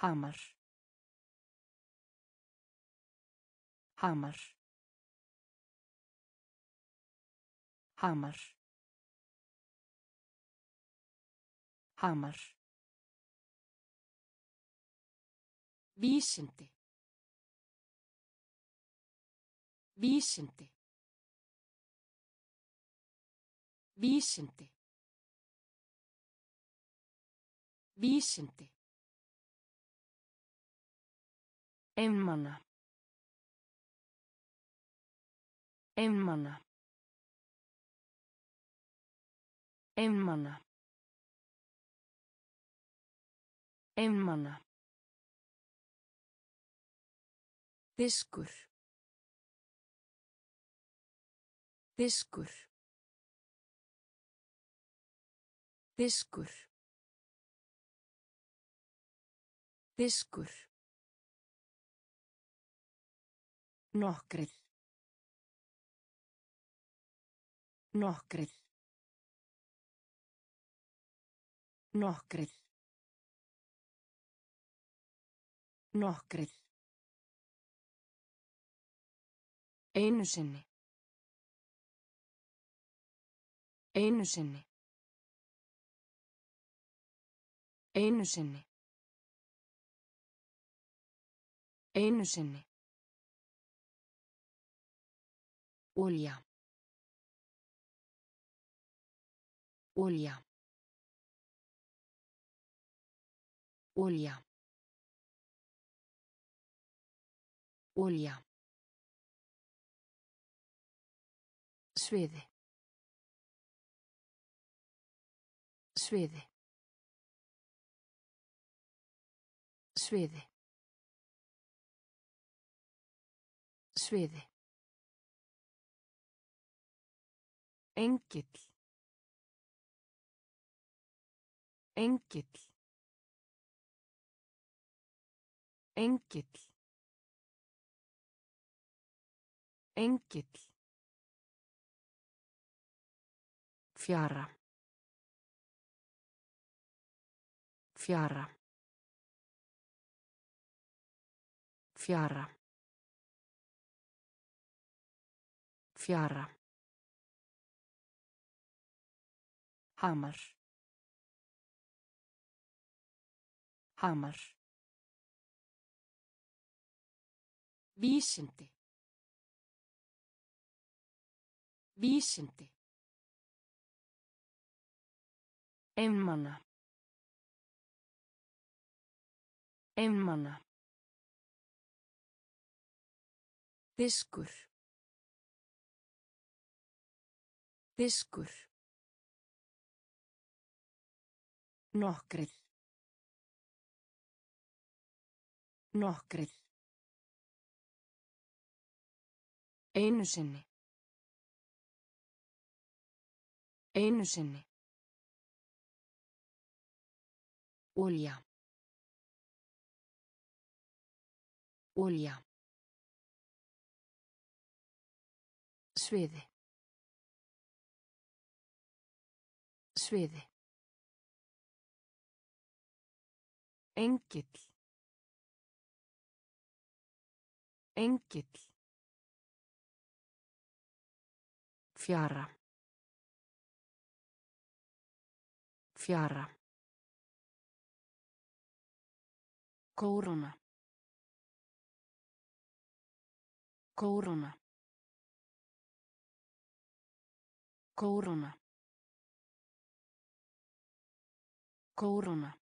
Hamar. Hamar. Hamar. Hamar. Vísindi. Vísindi. Vísindi. Vísindi. Einmana. Einmana. Einmana. Einmana. Diskur. Diskur. Diskur. Diskur. Nokkrir. Nokkrir. Nokkrir. Nokkrir. Einu sinni. Einu sinni. Einu sinni. Einu sinni. Olja. Olja. Olja. Olja. Sviði. Sviði. Sviði. Sviði. Engill. Engill. Engill. Engill. Fjara. Fjara. Fjara. Fjara. Hamar. Hamar. Vísindi. Vísindi. Einmana. Einmana. Diskur. Diskur. Nokkrir. Nokkrir. Einu sinni. Einu sinni. Olja. Olja. Sviði. Sviði. Engill. Engill. Fjara. Fjara. Kóróna. Kóróna. Kóróna. Kóróna.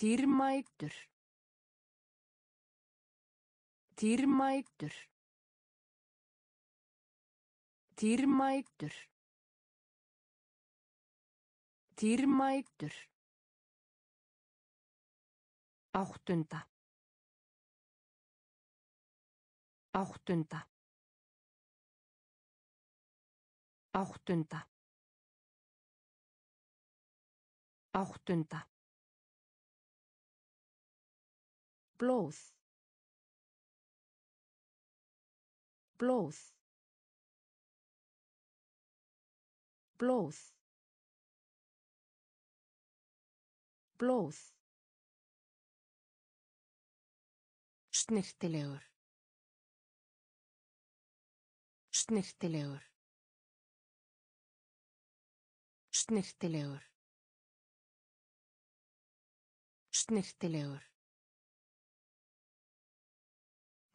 Dýrmætur. Dýrmætur. Dýrmætur. Dýrmætur. Áttunda. Áttunda. Áttunda. Áttunda. Blóð. Blóð. Blóð. Blóð. Snirtilegur. Snirtilegur. Snirtilegur. Snirtilegur.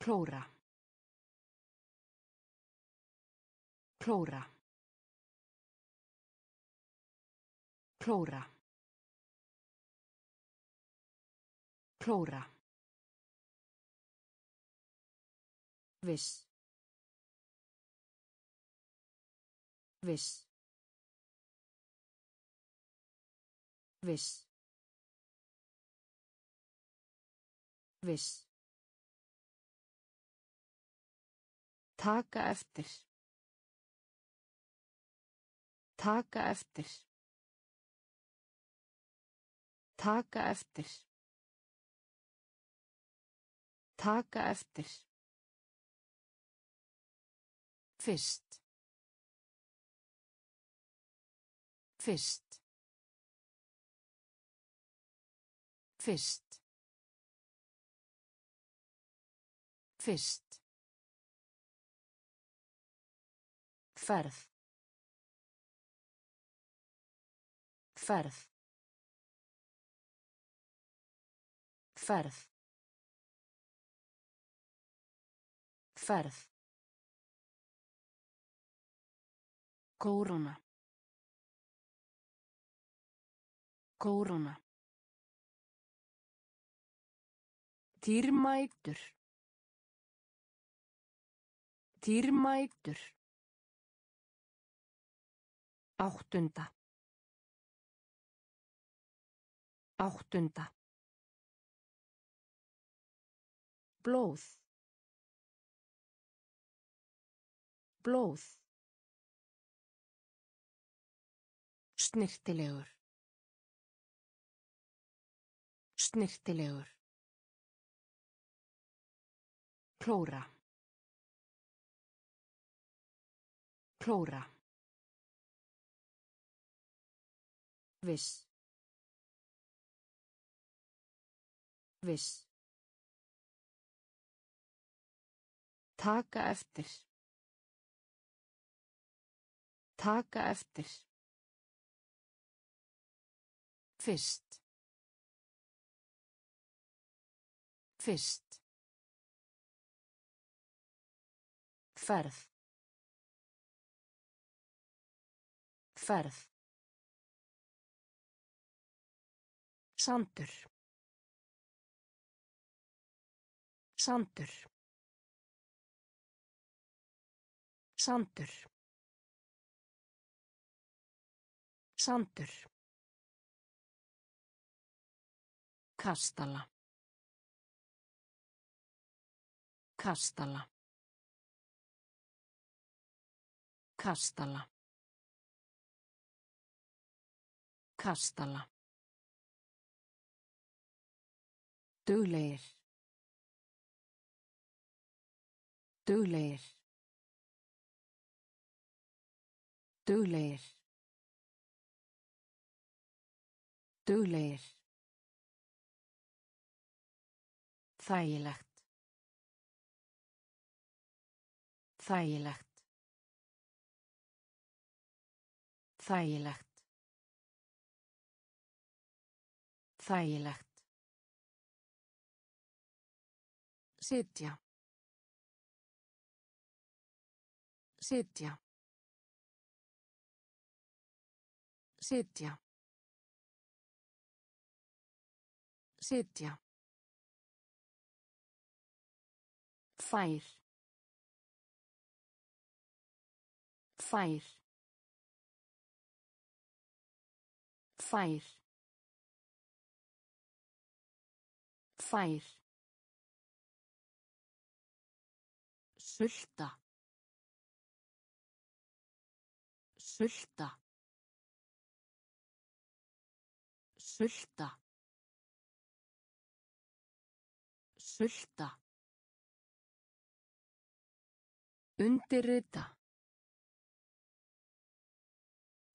Klóra. Klóra. Klóra. Klóra. Viss. Viss. Viss. Viss. Taka eftir. Taka eftir. Taka eftir. Taka eftir. Fyrst. Fyrst. Fyrst. Fyrst. Ferð. Ferð. Ferð. Ferð. Kóróna. Kóróna. Dýrmætur. Dýrmætur. Áttunda. Áttunda. Blóð. Blóð. Snirtilegur. Snirtilegur. Klóra. Klóra. Viss. Viss. Taka eftir. Taka eftir. Fyrst. Fyrst. Ferð. Ferð. Sandur. Sandur. Sandur. Sandur. Kastala. Kastala. Kastala. Kastala. Duglegir. Duglegir. Duglegir. Duglegir. Þægilegt. Þægilegt. Þægilegt. Þægilegt. Sitja. Sitja. Sitja. Sitja. Fær. Fær. Fær. Fær. Sulta. Sulta. Sulta. Sulta. Undirrita.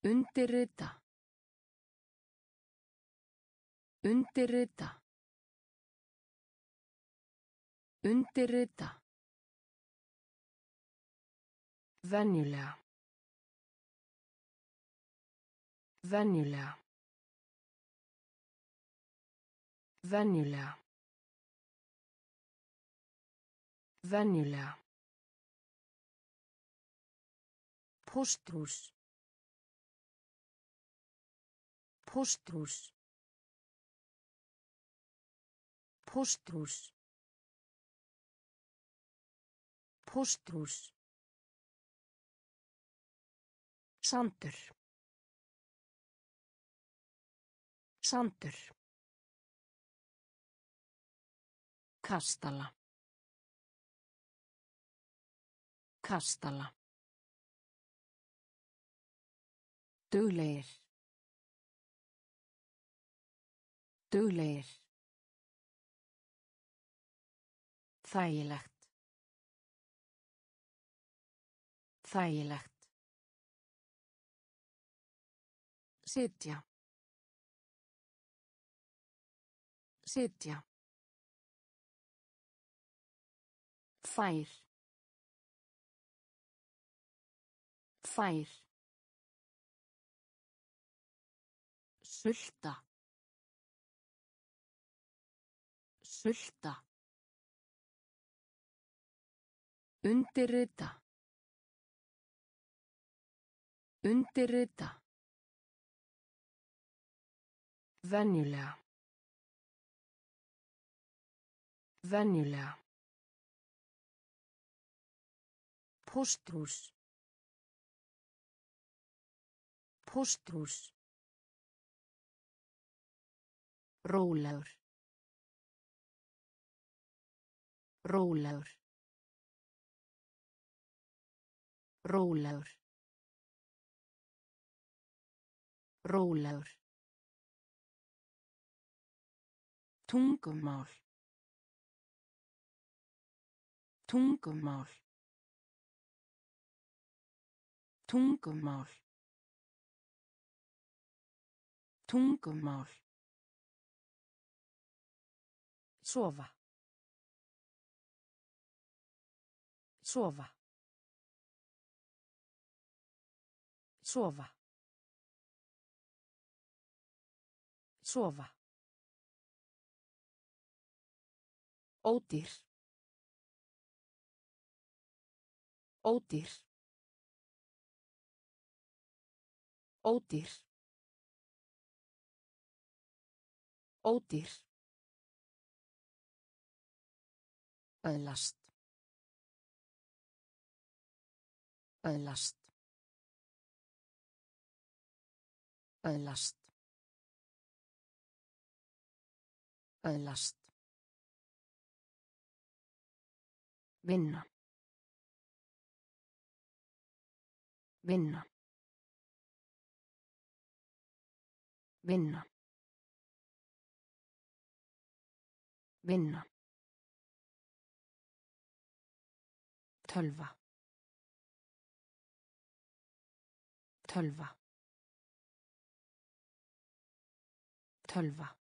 Undirrita. Undirrita. Undirrita. Venjulega. Venjulega. Venjulega. Venjulega. Póstrús. Póstrús. Póstrús. Póstrús. Sandur. Sandur. Kastala. Kastala. Duglegir. Duglegir. Þægilegt. Þægilegt. Sitja. Sitja. Fær. Fær. Sulta. Sulta. Undirrita. Undirrita. Venjulega. Venjulega. Póstrús. Póstrús. Rólegur. Rólegur. Rólegur. Rólegur. Tungumál. Tungumál. Tungumál. Tungumál. Sofa. Sofa. Sofa. Sofa. Ódýr. Ódýr. Ódýr. Ódýr. Öðlast. Öðlast. Öðlast. Öðlast. Vinna. Vinna. Vinna. Vinna. Tölva. Tölva. Tölva.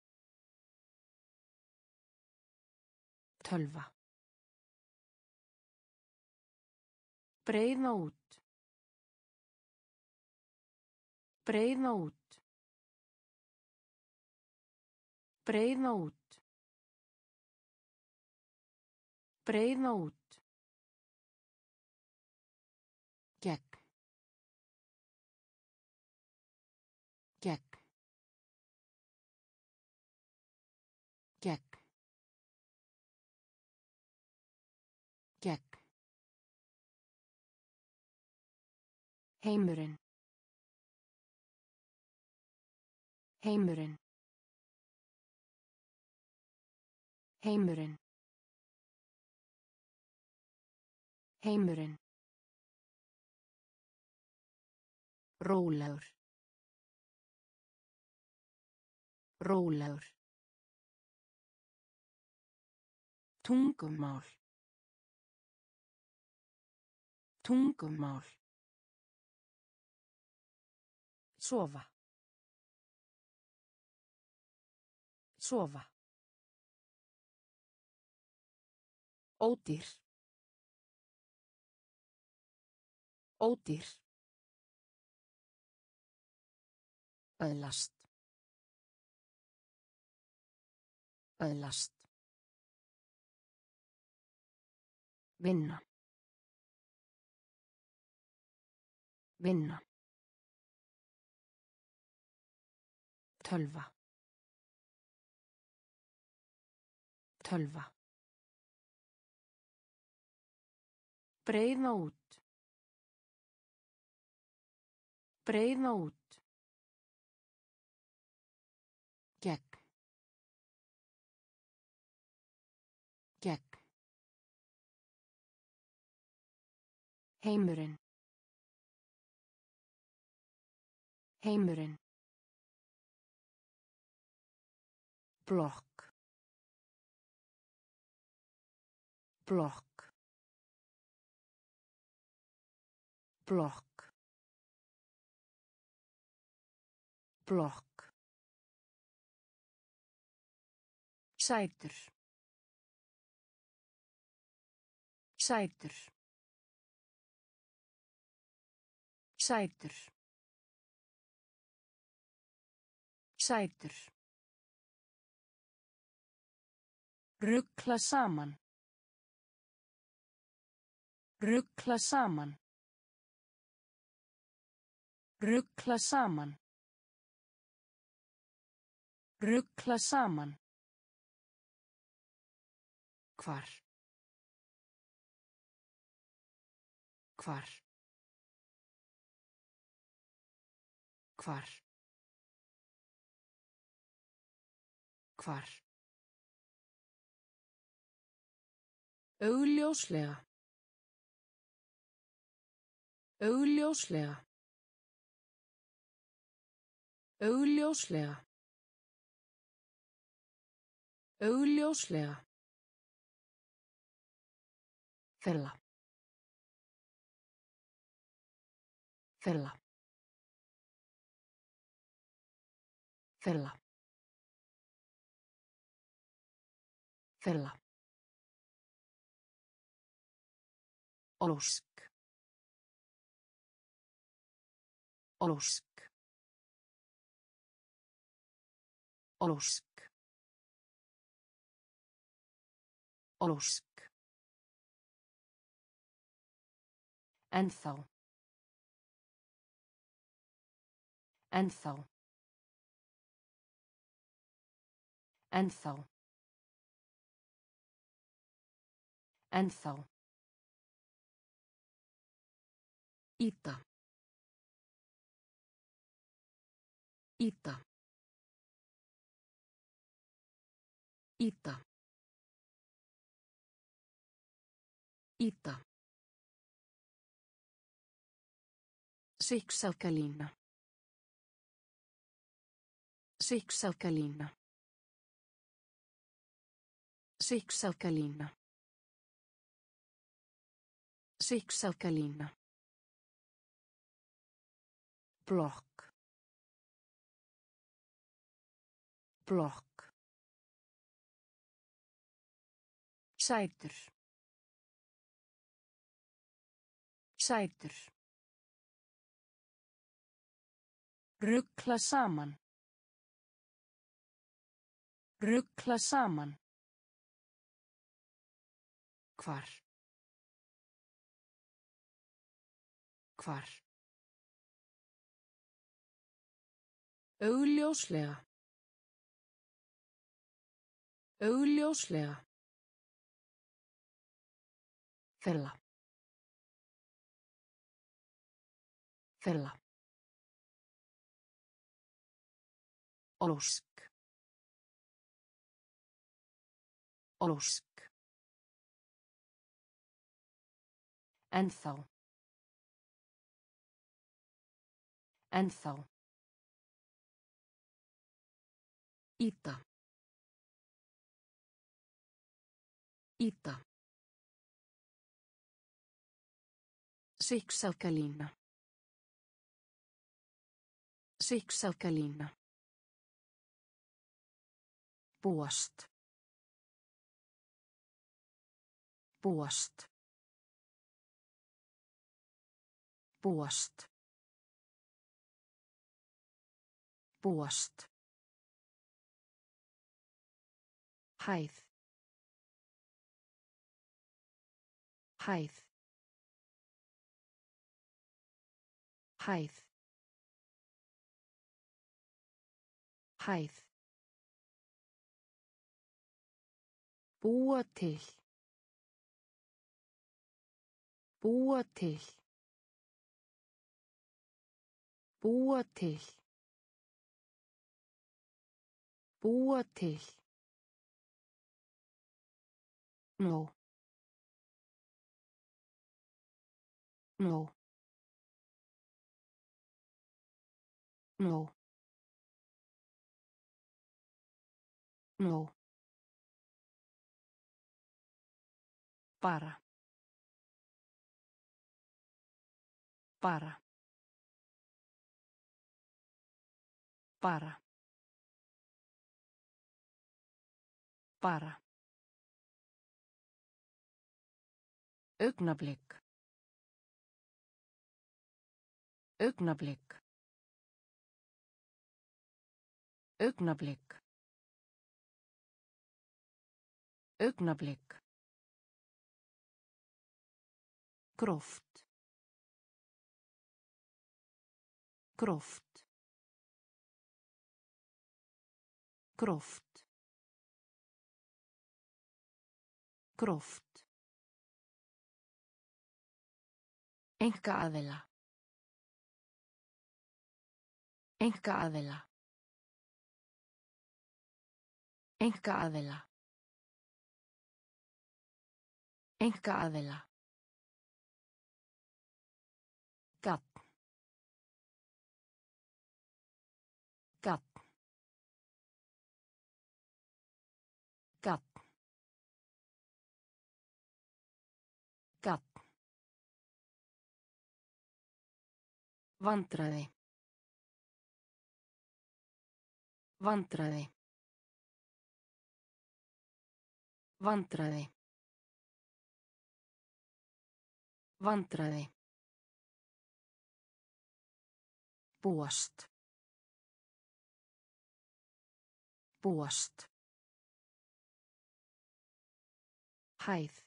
Tölva. Breiða út. Breiða út. Breiða út. Breiða út. Heimurinn. Heimurinn. Heimurinn. Heimurinn. Rólegur. Rólegur. Tungumál. Tungumál. Sofa. Sofa. Ódýr. Ódýr. Öðlast. Öðlast. Vinna. Vinna. Tölva. Tölva. Breiða út. Breiða út. Gegn. Gegn. Heimurinn. Heimurinn. Blokk. Blokk. Blokk. Blokk. Sætur. Sætur. Sætur. Sætur Ruggla saman. Ruggla saman. Ruggla saman. Ruggla saman. Hvar. Hvar. Hvar. Hvar. Augljóslega. Augljóslega. Augljóslega. Augljóslega. Fella. Fella. Fella. Fella. Ósk. Ósk. Ósk. Ósk. Ennþá. Ennþá. Ennþá. Ennþá. Íta. Íta. Íta. Íta. Sikksalkalína. Sikksalkalína. Sikksalkalína. Sikksalkalína blokk. Blokk. Sætur. Sætur. Ruggla saman. Ruggla saman. Hvar? Hvar Augljóslega. Augljóslega. Fella. Fella. Ósk. Ósk. Ennþá. Ennþá. Íta. Íta. Sikksalkalína. Sikksalkalína. Búast. Búast. Búast. Búast. Hæð. Hæð. Hæð. Hæð. Búa til. Búa til. Búa til. Búa til. Nó. Nó. Nó. Nó. Bara. Bara. Bara. Bara. Augnablik. Augnablik. Augnablik. Augnablik. Gróft. Gróft. Gróft. Gróft. Enga aðila. Enga aðila. Enga aðila. Enga aðila. Vandræði. Vandræði. Vandræði. Vandræði. Búast. Búast. Hæð.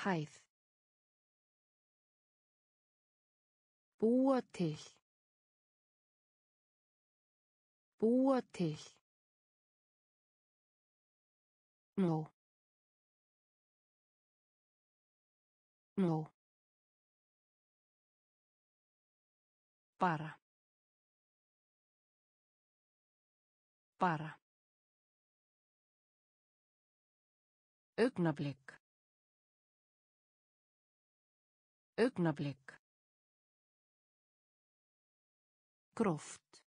Hæð. Búa til. Búa til. Nó. Nó. Bara. Bara. Augnablik. Augnablik. Gróft.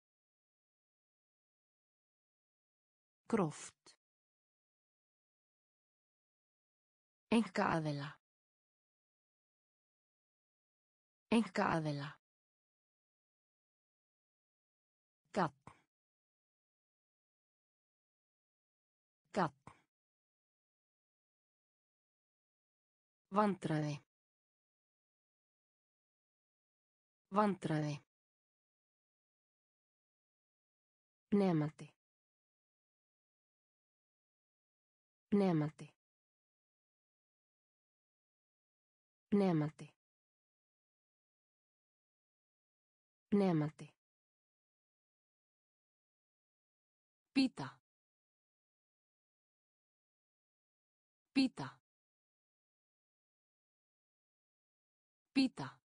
Gróft. Enga aðila. Enga aðila. Gatt. Gatt. Vandræði. Vandræði. Nemandi. Nemandi. Nemandi. Nemandi. Pita. Pita. Pita.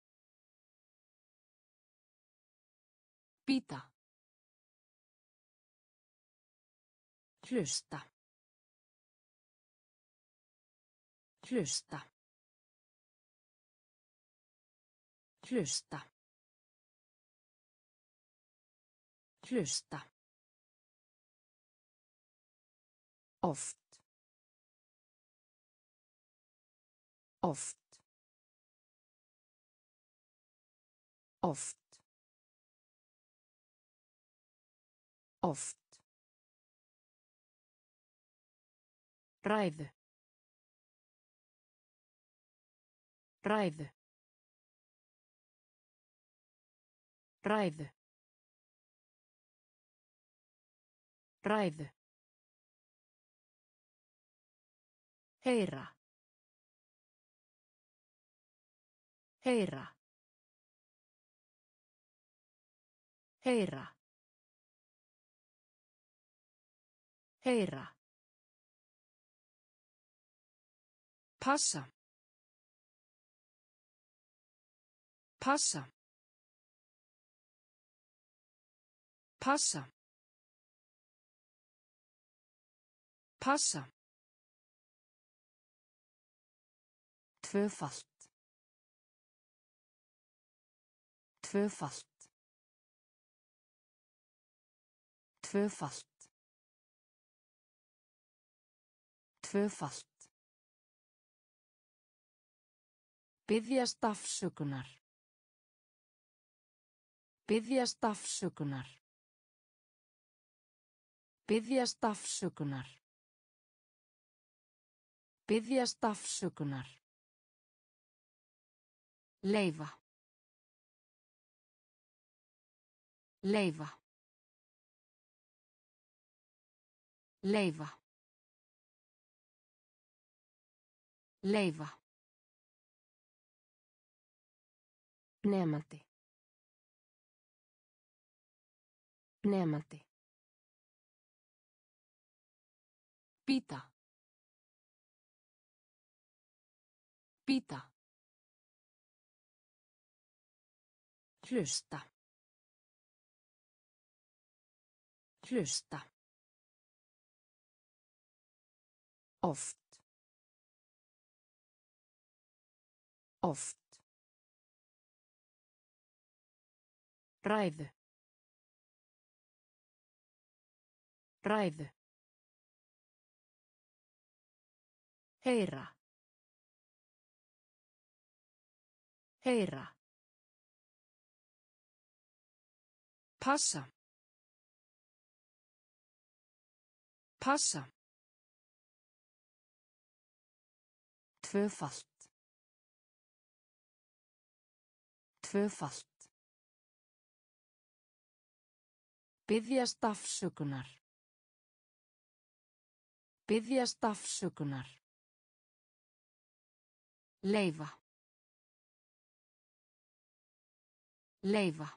Pita. Hlusta. Hlusta. Hlusta. Hlusta. Oft. Oft. Oft. Oft. Ræðu. Ræðu. Ræðu. Ræðu. Heyra. Heyra. Heyra. Heyra. Passa. Passa. Passa. Passa. Tvöfalt. Tvöfalt. Tvöfalt. Tvöfalt. Byggjast afsökunar. Byggjast afsökunar. Byggjast afsökunar. Byggjast afsökunar. Leifa. Leifa. Leifa. Leifa. Nemandi. Nemandi. Pita. Pita. Hlusta. Hlusta. Oft. Oft. Ræðu. Ræðu. Heyra. Heyra. Passa. Passa. Tvöfalt. Tvöfalt. Byggjast afsökunar. Byggjast afsökunar. Leifa. Leifa.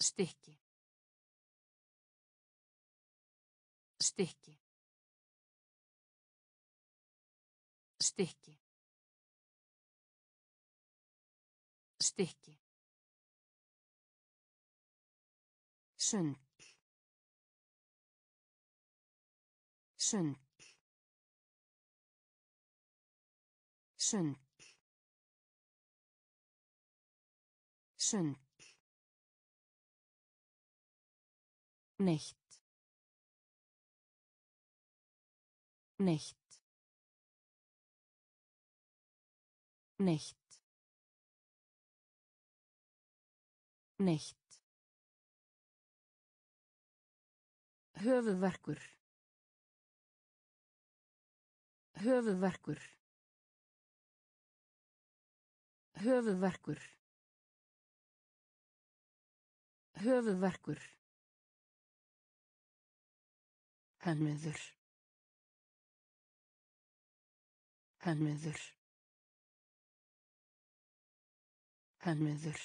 Stykki. Stykki. Stykki. Stykki. Sund. Sund. Sund. Sund. Nicht. Nicht. Nicht. Nicht. Höfuðverkur. Höfuðverkur. Höfuðverkur. Höfuðverkur. Hönnuður. Hönnuður. Hönnuður.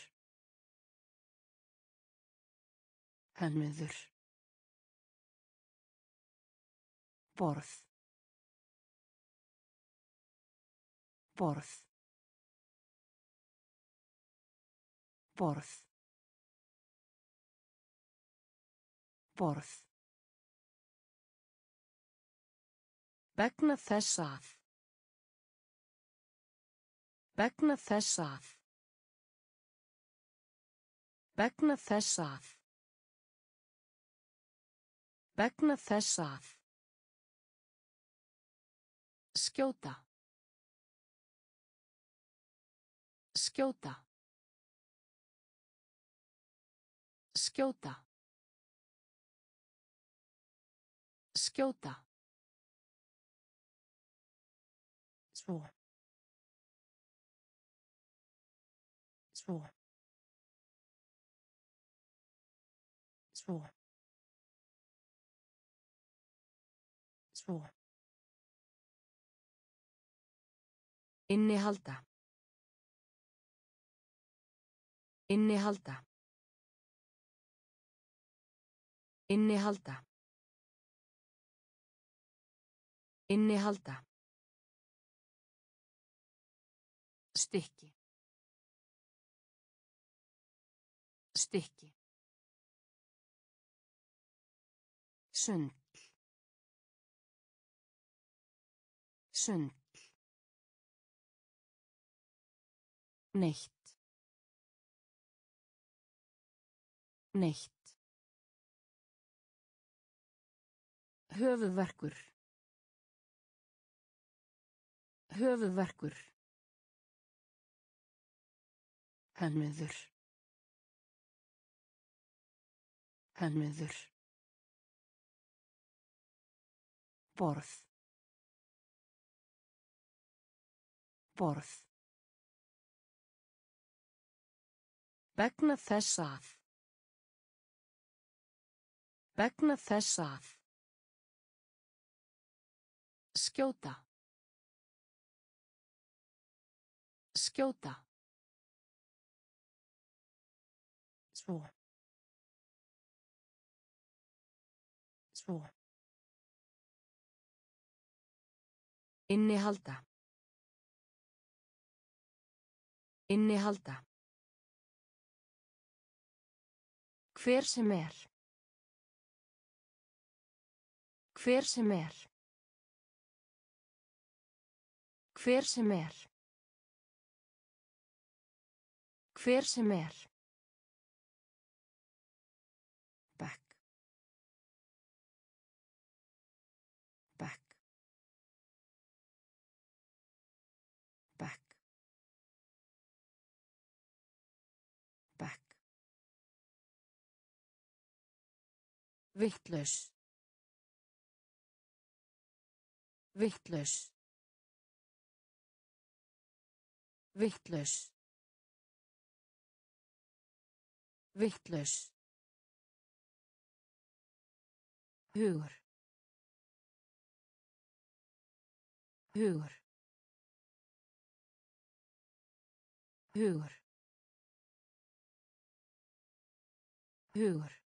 Hönnuður. Borð. Borð. Borð. Borð. Begna þess að. Begna þess að. Begna þess að. Begna þess að. Skjóta. Skjóta. Skjóta. Skjóta. Svo. Svo. Svo. Innihalda. Innihalda. Innihalda. Innihalda. Stykki. Stykki. Sund. Sund. Neitt. Neitt. Höfuðverkur. Höfuðverkur. Hönnuður. Hönnuður. Borð. Borð. Begna þess að. Begna þess að. Skjóta. Skjóta. Svo. Svo. Innihalda. Innihalda. Hver sem er. Hver sem er. Hver sem er. Hver sem er. Vittlaus. Vittlaus. Vittlaus. Vittlaus. Hugur. Hugur. Hugur. Hugur.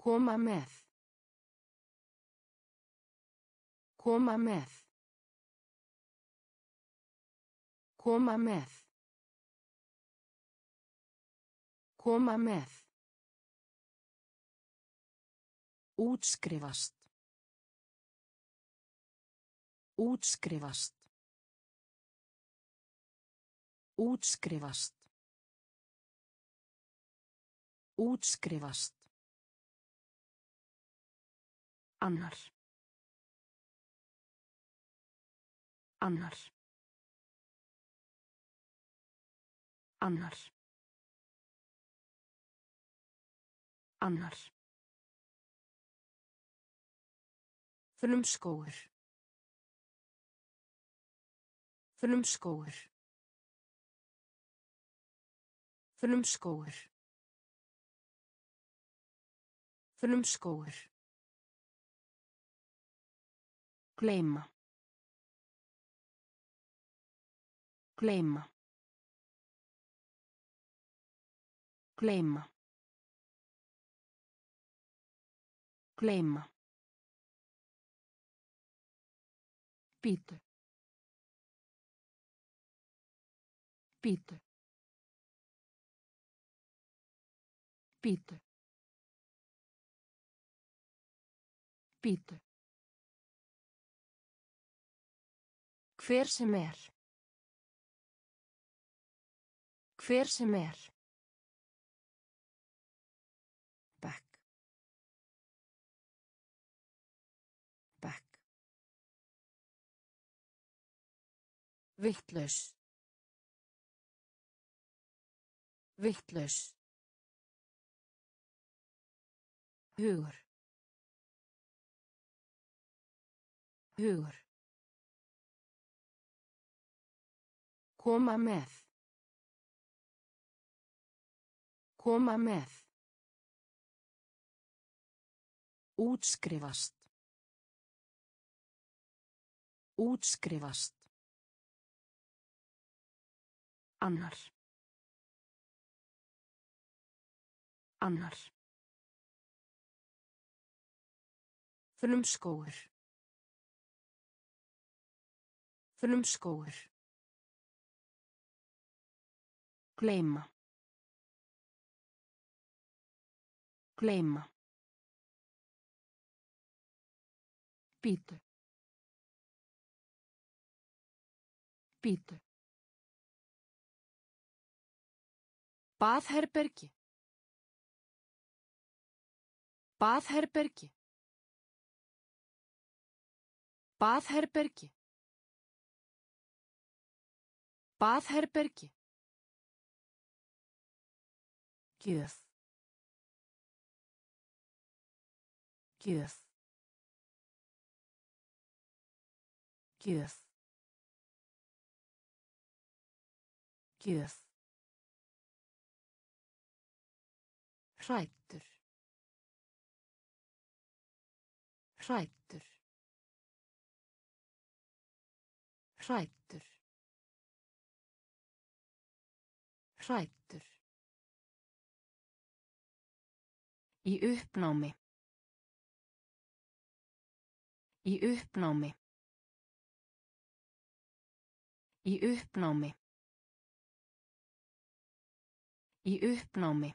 Koma með. Koma með. Koma með. Koma með. Útskrifast. Útskrifast. Útskrifast. Útskrifast. Annar. Annar. Annar. Annar. Frumskógur. Frumskógur. Frumskógur. Frumskógur. Gleyma. Gleyma. Gleyma. Gleyma. Bítu. Bítu. Bítu. Bítu. Hver sem er. Hver sem er. Back. Back. Vittlaus. Vittlaus. Hugur. Hugur. Koma með. Koma með. Útskrifast. Útskrifast. Annar. Annar. Frumskógur. Frumskógur. Gleyma. Gleyma. Bítu. Bítu. Baðherbergi. Baðherbergi. Baðherbergi. Baðherbergi. Gjöf. Gjöf. Gjöf. Gjöf. Hrættur. Hrættur. Hrættur. Hrættur. Í uppnámi. Í uppnámi. Í uppnámi. Í uppnámi.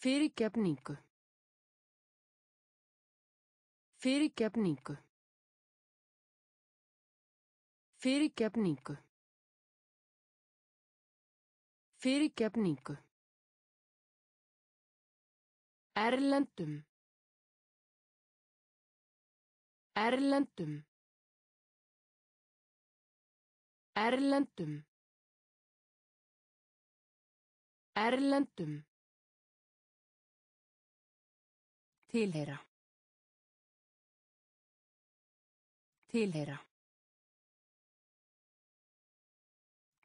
Fyrirgefningu. Fyrirgefningu. Fyrirgefningu. Fyrirgefningu. Erlendum. Erlendum. Erlendum. Erlendum. Tilheyra. Tilheyra.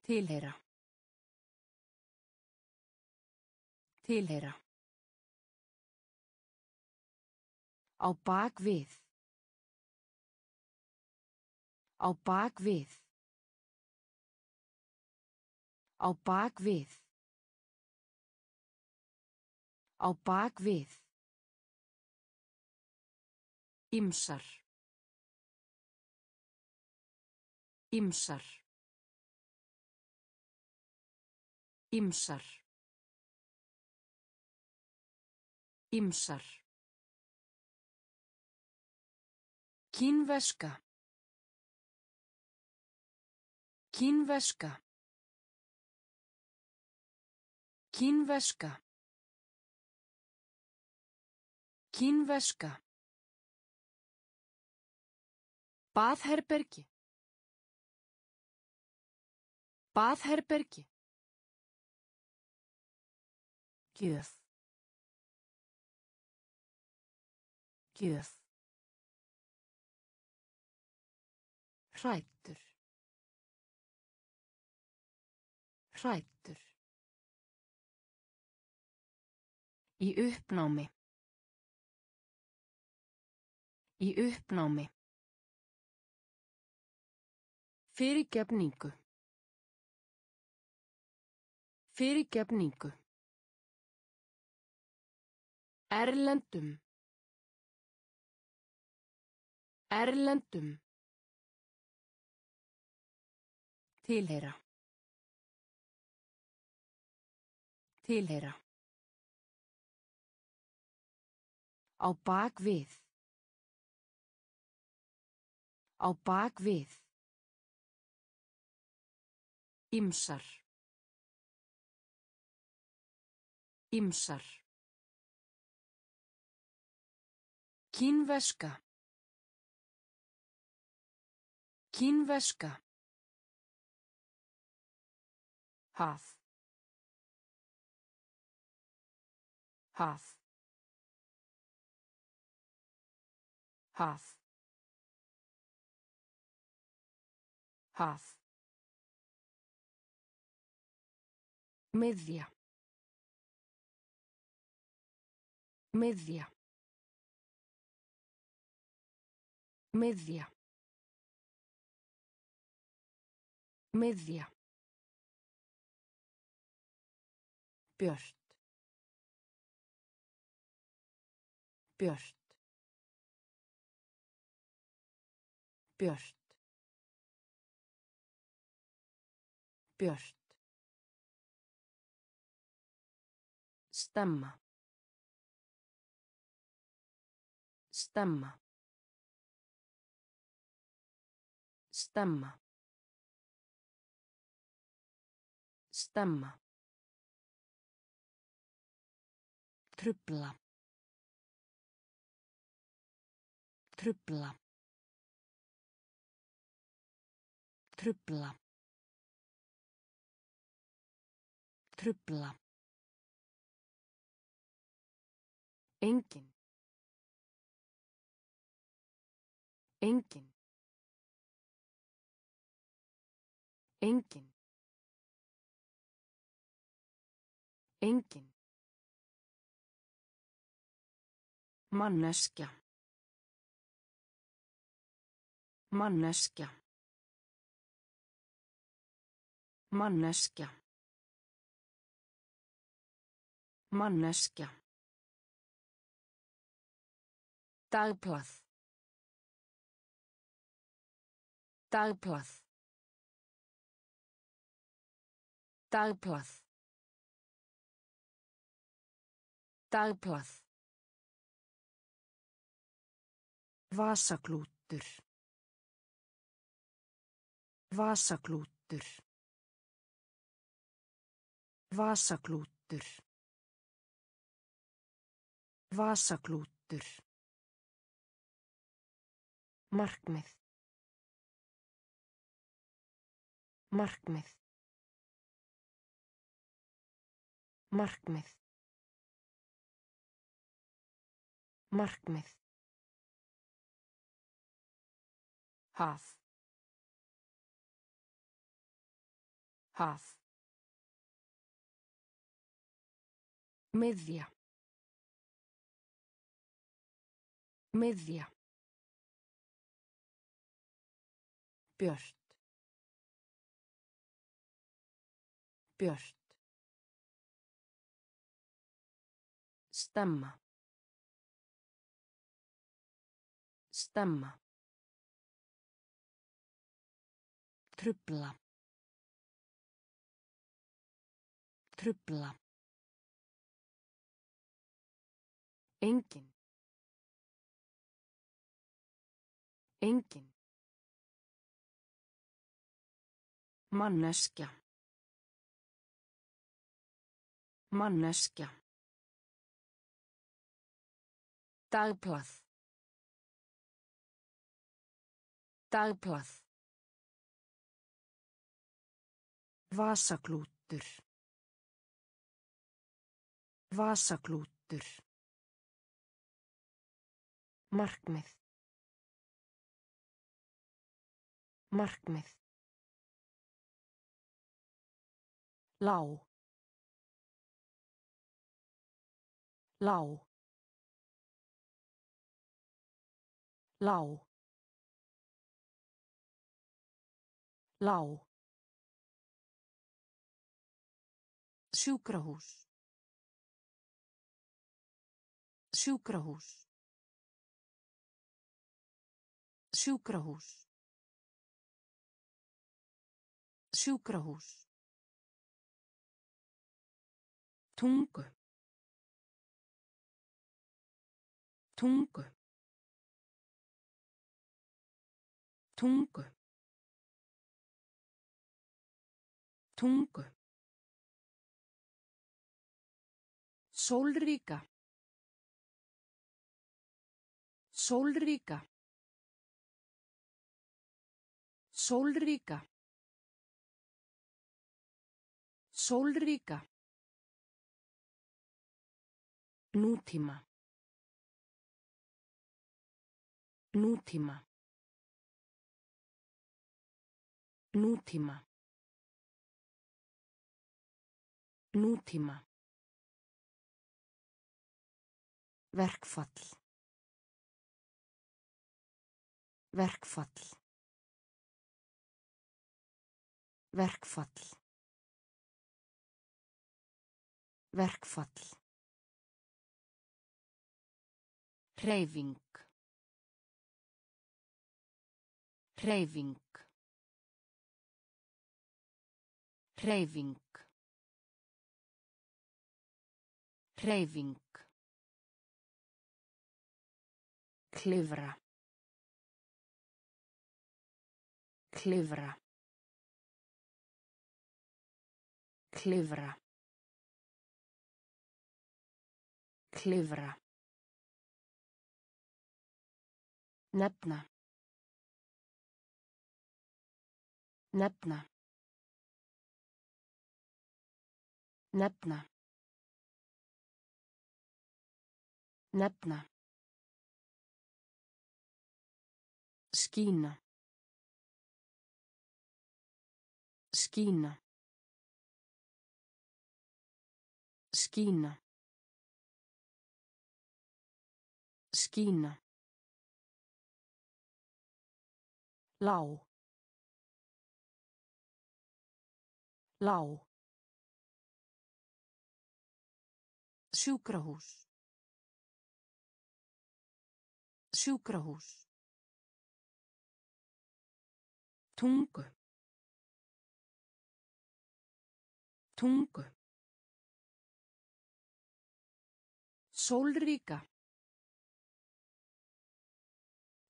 Tilheyra. Tilheyra. Á bak við. Á bak við. Á bak við. Á bak við. Ymsar. Ymsar. Ymsar. Ymsar. Kínveska. Kínveska. Kínveska. Kínveska. Baðherbergi. Baðherbergi. Gjöf. Gjöf. Hrættur. Hrættur. Í uppnámi. Í uppnámi. Fyrirgefningu. Fyrirgefningu. Erlendum. Erlendum. Tilheyra. Tilheyra. Á bak við. Á bak við. Ymsar. Ymsar. Kínveska. Kínveska. Haf. Haf. Haf. Haf. Miðja. Miðja. Miðja. Miðja. Björt. Björt. Björt. Björt. Stemma. Stemma. Stemma. Stemma. Trubla. Trubla. Trubla. Trubla. Engin. Engin. Engin. Engin. Manneskja. Manneskja. Manneskja. Manneskja. Dagblað. Dagblað. Dagblað. Dagblað. Vasaklútur. Vasaklútur. Vasaklútur. Vasaklútur. Markmið. Markmið. Markmið. Markmið. Haf. Haf. Miðja. Miðja. Björt. Björt. Stemma. Stemma. Trubla. Trubla. Engin. Engin. Manneskja. Manneskja. Dagblað. Dagblað. Vasaklútur. Vasaklútur. Markmið. Markmið. Lá. Lá. Lá. Lá. Sjúkrahús. Sjúkrahús. Sjúkrahús. Sjúkrahús. Tungu. Tungu. Tungu. Tungu. Sólríka. Sólríka. Sólríka. Sólríka. Nútíma. Nútíma. Nútíma. Nútíma. Verkfall. Verkfall. Verkfall. Verkfall. Hreyfing. Hreyfing. Hreyfing. Hreyfing. Klifra. Klifra. Klifra. Klifra. Nefna. Nefna. Nefna. Nefna. Skína. Skína. Skína. Skína. Lá. Lá. Sjúkrahús. Sjúkrahús. Tungu. Tungu. Sólríka.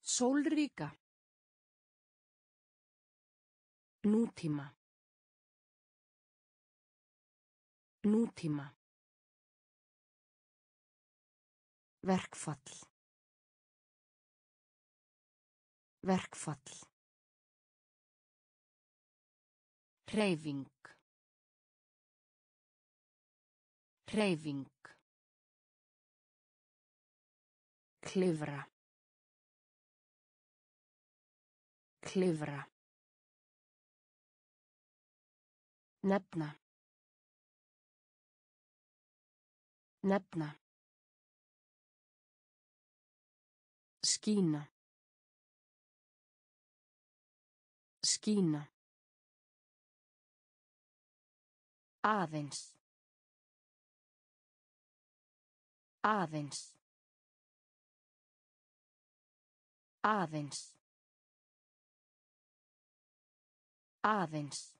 Sólríka. Nútíma. Nútíma. Verkfall. Verkfall. Hreyfing. Hreyfing. Klifra. Klifra. Nefna. Nefna. Skína. Skína. Aðeins. Aðeins. Aðeins. Aðeins.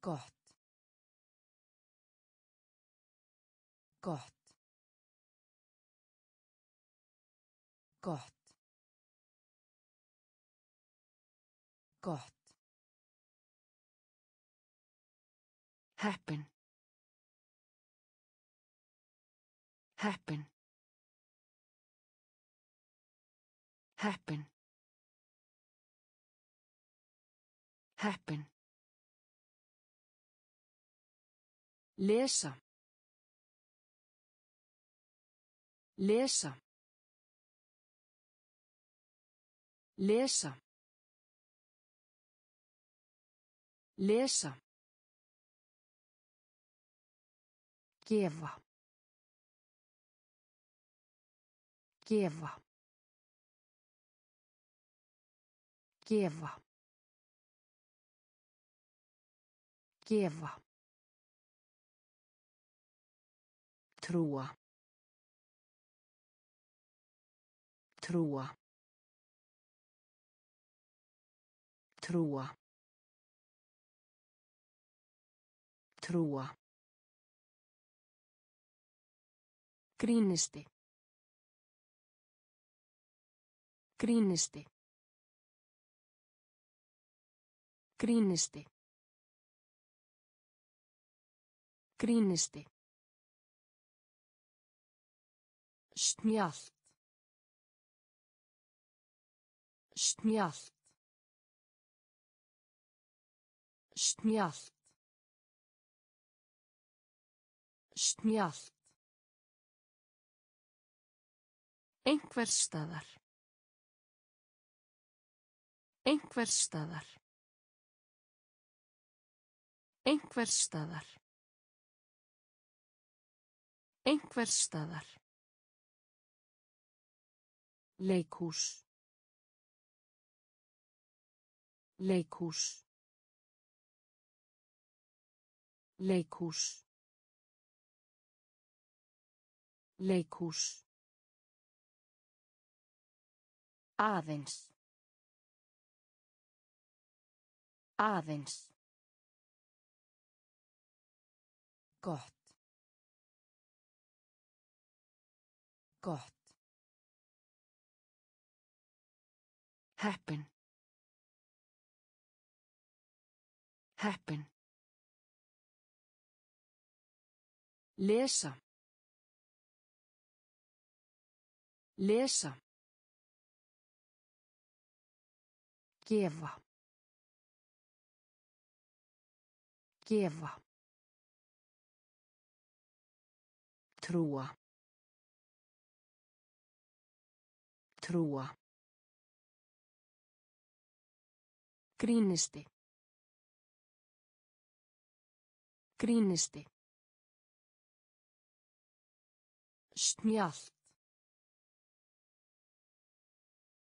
Gott. Gott. Gott. Gott. Heppin. Heppin. Heppin. Heppin. Lesa. Lesa. Lesa. Lesa. Gefa. Gefa. Gefa. Gefa. Trúa. Trúa. Trúa. Trúa. Grínisti. Grínisti. Grínisti. Grínisti. Snjallt. Snjallt. Snjallt. Snjallt. Einhvers staðar. Einhvers staðar. Einhvers staðar. Einhvers staðar. Leikhús. Leikhús. Leikhús. Leikhús. Aðeins. Aðeins. Gott. Gott. Heppin. Heppin. Lesa. Lesa. Gefa. Gefa. Trúa. Trúa. Grínisti. Grínisti. Snjallt.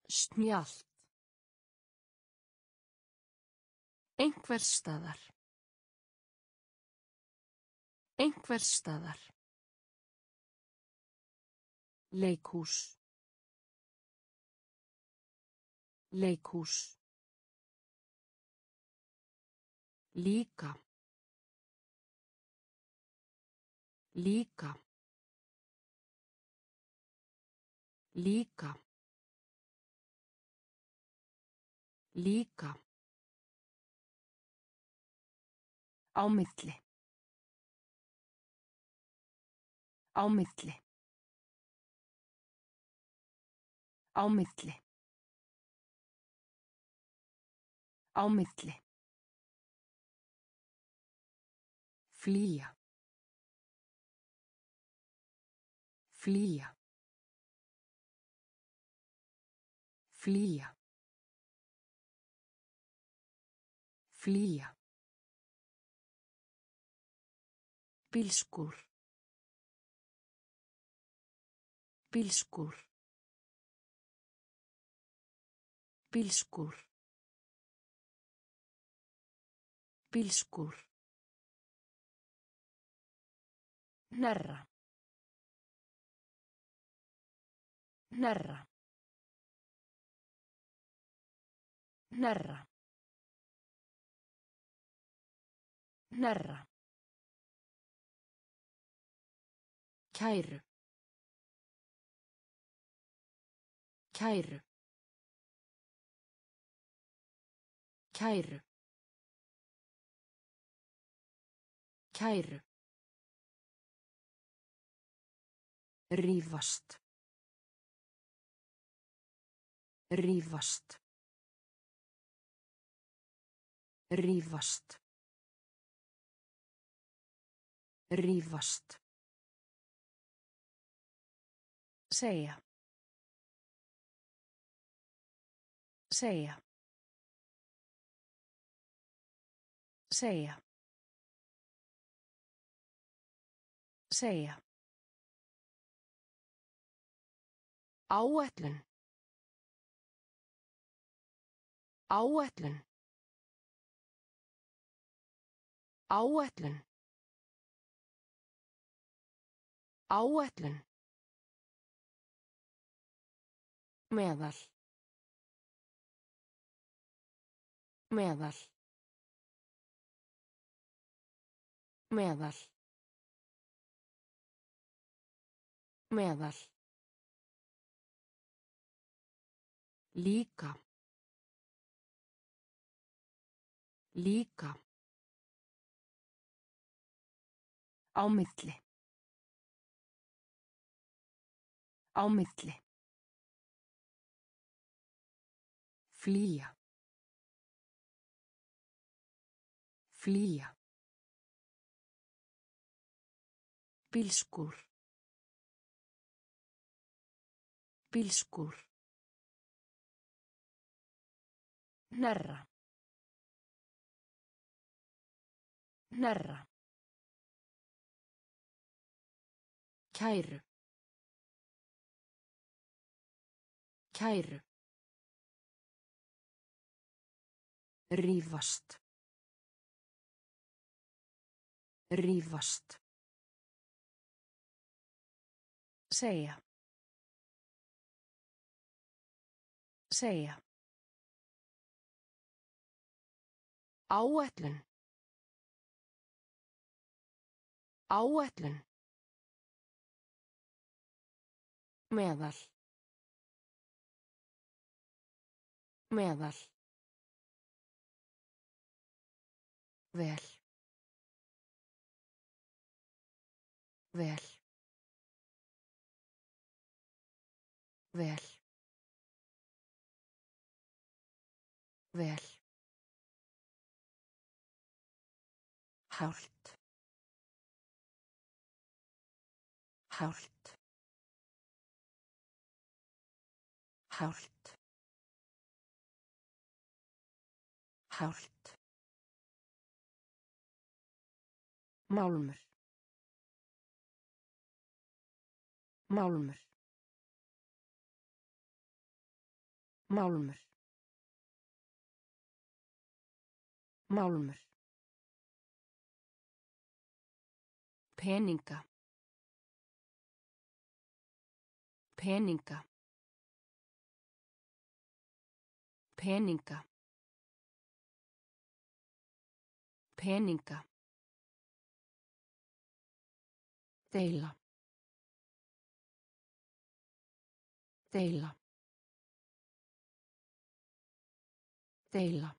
Snjallt. Einhvers staðar. Einhvers staðar. Leikhús. Leikhús. Líka. Líka. Líka. Líka. Á milli. Á milli. Á milli. Á milli. Flýja. Flýja. Flýja. Flýja. Bílskúr. Bílskúr. Bílskúr. Bílskúr. Hnerra. Hnerra. Hnerra. Hnerra. Kæru. Kæru. Kæru. Kæru. Rífast. Rífast. Rífast. Rífast. Segja. Segja. Segja. Segja. Áætlun. Áætlun. Áætlun. Áætlun. Meðal. Meðal. Meðal. Meðal. Líka. Líka. Á milli. Á milli. Flýja. Flýja. Bílskúr. Bílskúr. Hnerra. Hnerra. Kæru. Kæru. Rífast. Rífast. Segja. Segja. Áætlun. Áætlun. Meðal. Meðal. Vel. Vel. Vel. Vel. Hált. Hált. Hált. Hált. Málmur. Málmur. Málmur. Málmur. Peninga. Peninga. Peninga. Peninga. Deila. Deila. Deila.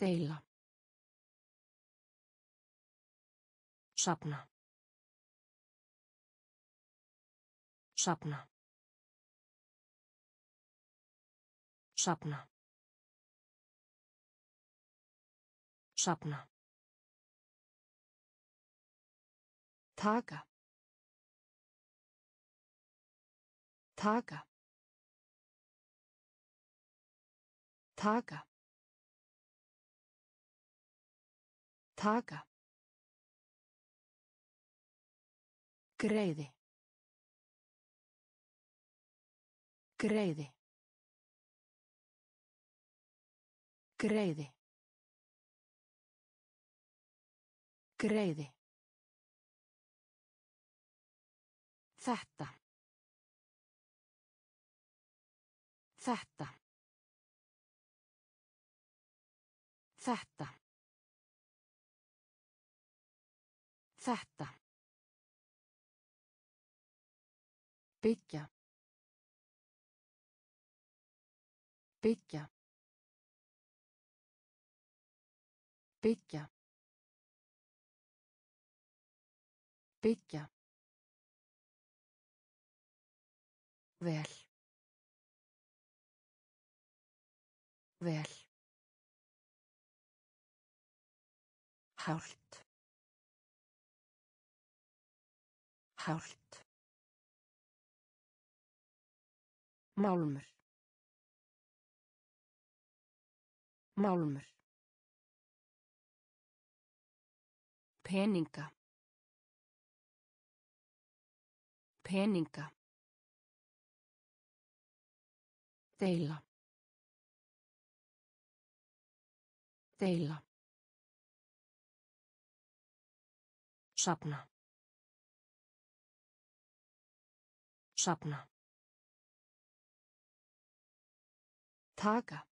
Deila. Safna. Safna. Safna. Safna. Taka. Taka. Taka. Taka. Greiði. Greiði. Greiði. Greiði. Þetta. Þetta. Þetta. Þetta. Byggja. Byggja. Byggja. Byggja. Vel. Vel. Hált. Hált. Málmur. Málmur. Peninga. Peninga. Deila. Deila. Safna. Safna. Taka.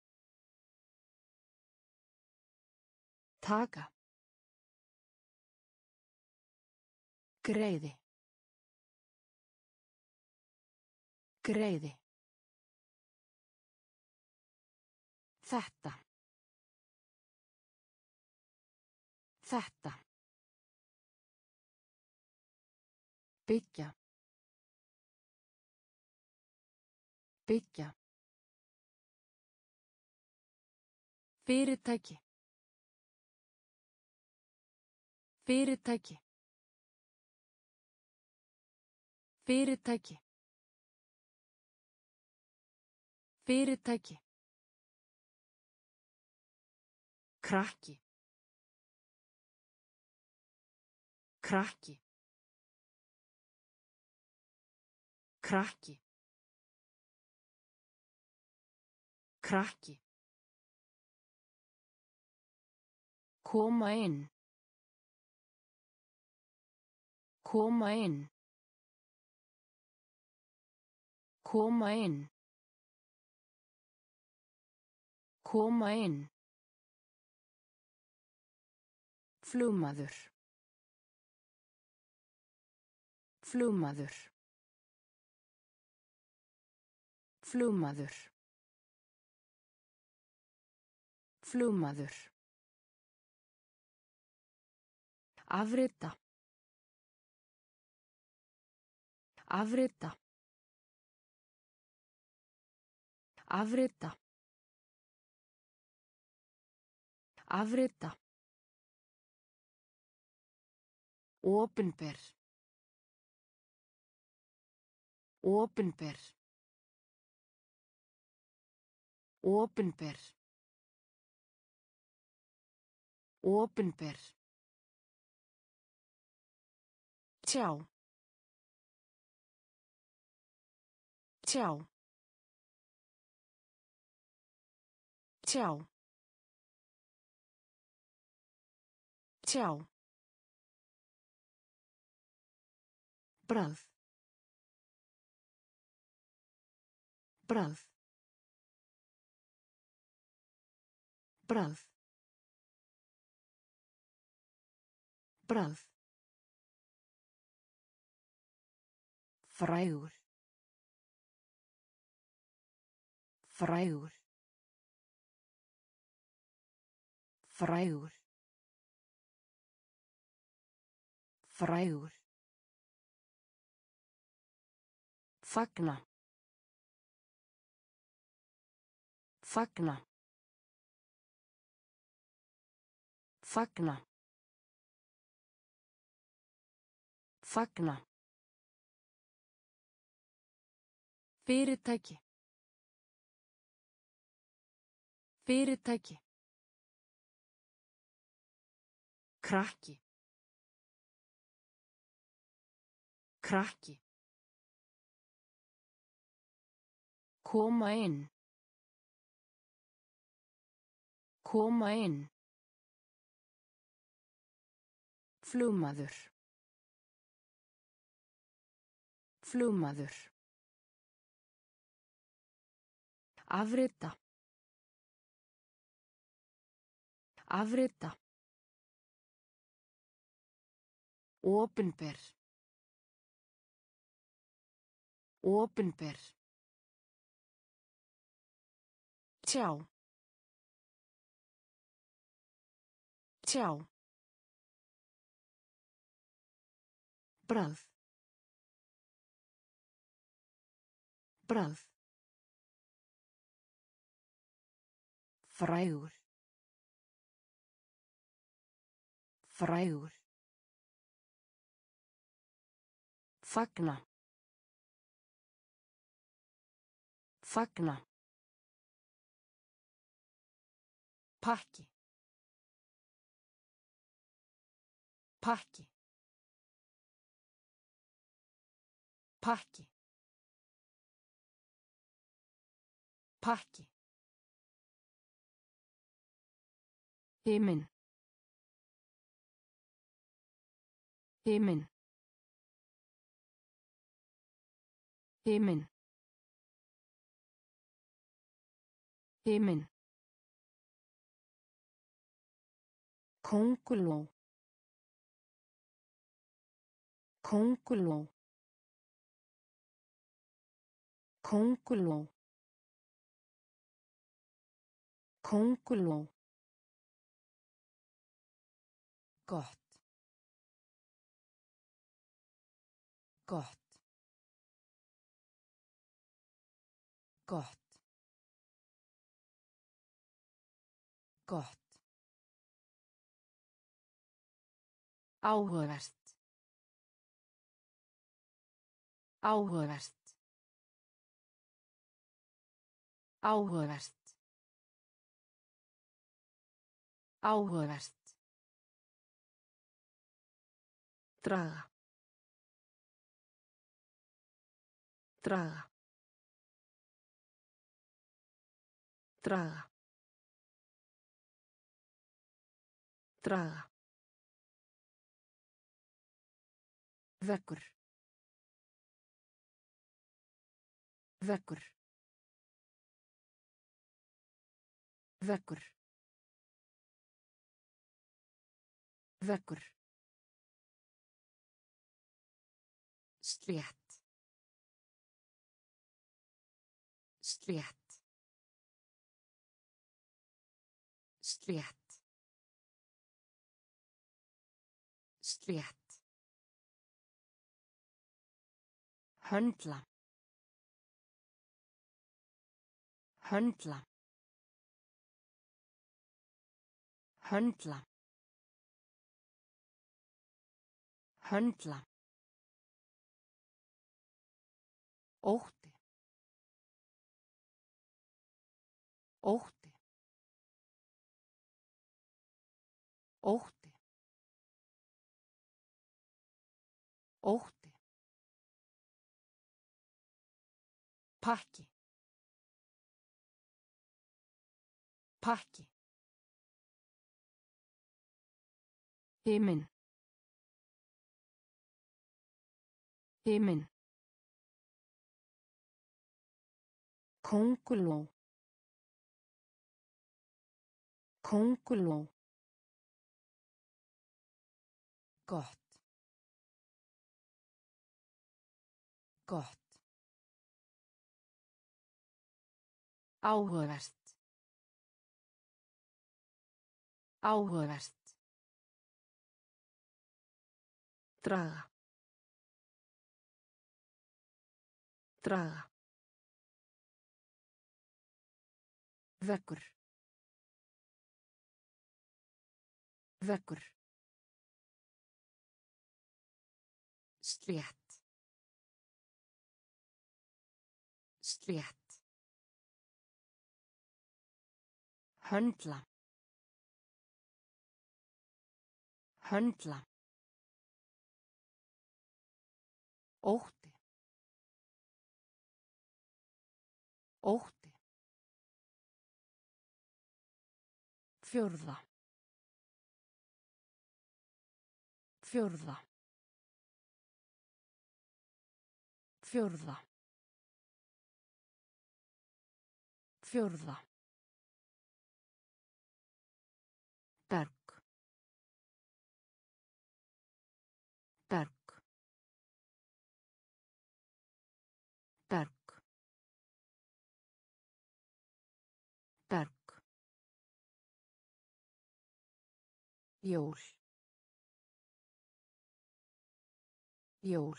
Taka. Greiði. Greiði. Þetta. Þetta. Byggja. Byggja. Fyrirtæki. Fyrirtæki. Fyrirtæki. Fyrirtæki. Krakki. Krakki. Krakki. Krakki. Koma inn. Koma inn. Koma inn. Koma inn. Flugmaður. Flugmaður. Flugmaður. Flugmaður. Afrita. Afrita. Afrita. Afrita. Opinber. Opinber. Opinber. Opinber. Tjá. Tjá. Tjá. Tjá. Bragð. Bragð. Bragð. Bragð. Frægur. Frægur. Frægur. Frægur. Fagna. Fagna. Fagna. Fagna. Fyrirtæki. Fyrirtæki. Krakki. Krakki. Koma inn. Koma inn. Flugmaður. Flugmaður. Afrita. Afrita. Opinber. Opinber. Tjá. Tjá. Bragð. Bragð. Frægur. Frægur. Fagna. Fagna. Pakki. Pakki. Pakki. Pakki. Himin. Himin. Himin. Himin. Kónguló. Kónguló. Kónguló. Kónguló. Gott. Gott. Gott. Gott. Áhugavert. Áhugavert. Áhugavert. Áhugavert. Draga. Draga. Draga. Draga. Vekkur. Vekkur. Vekkur. Vekkur. Slétt. Slétt. Slétt. Slétt. Höndla. Höndla. Höndla. Höndla. Ótti. Ótti. Ótti. Ótti. Pakki. Pakki. Himin. Himin. Kónguló. Kónguló. Gott. Gott. Áhugavert. Áhugavert. Draga. Draga. Vekkur. Vekkur. Slétt. Slétt. Höndla. Höndla. Ótti. Ótti. Fjórða. Fjórða. Fjórða. Fjórða. Jól. Jól.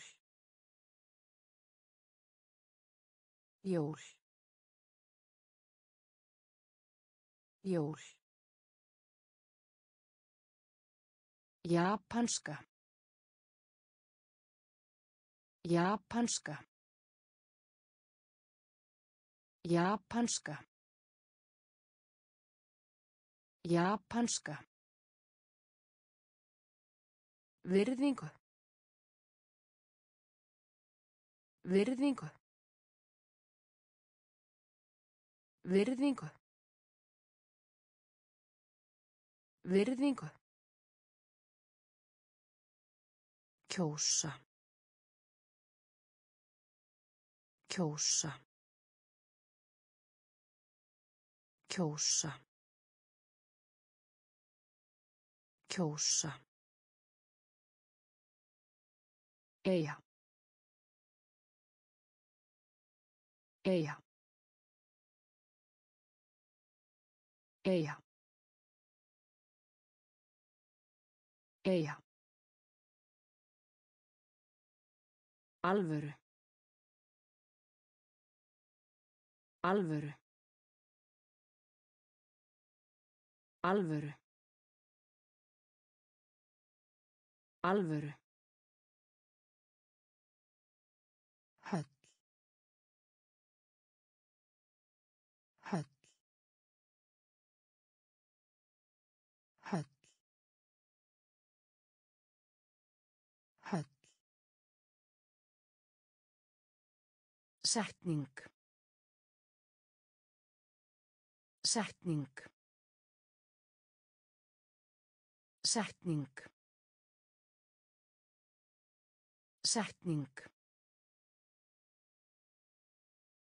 Jól. Jól. Japanska. Japanska. Japanska. Japanska. Virðingu. Virðingu. Virðingu. Virðingu. Kjósa. Kjósa. Kjósa. Kjósa. Eyja. Eyja. Eyja. Eyja. Alvöru. Alvöru. Alvöru. Alvöru. Setning. Setning. Setning. Setning.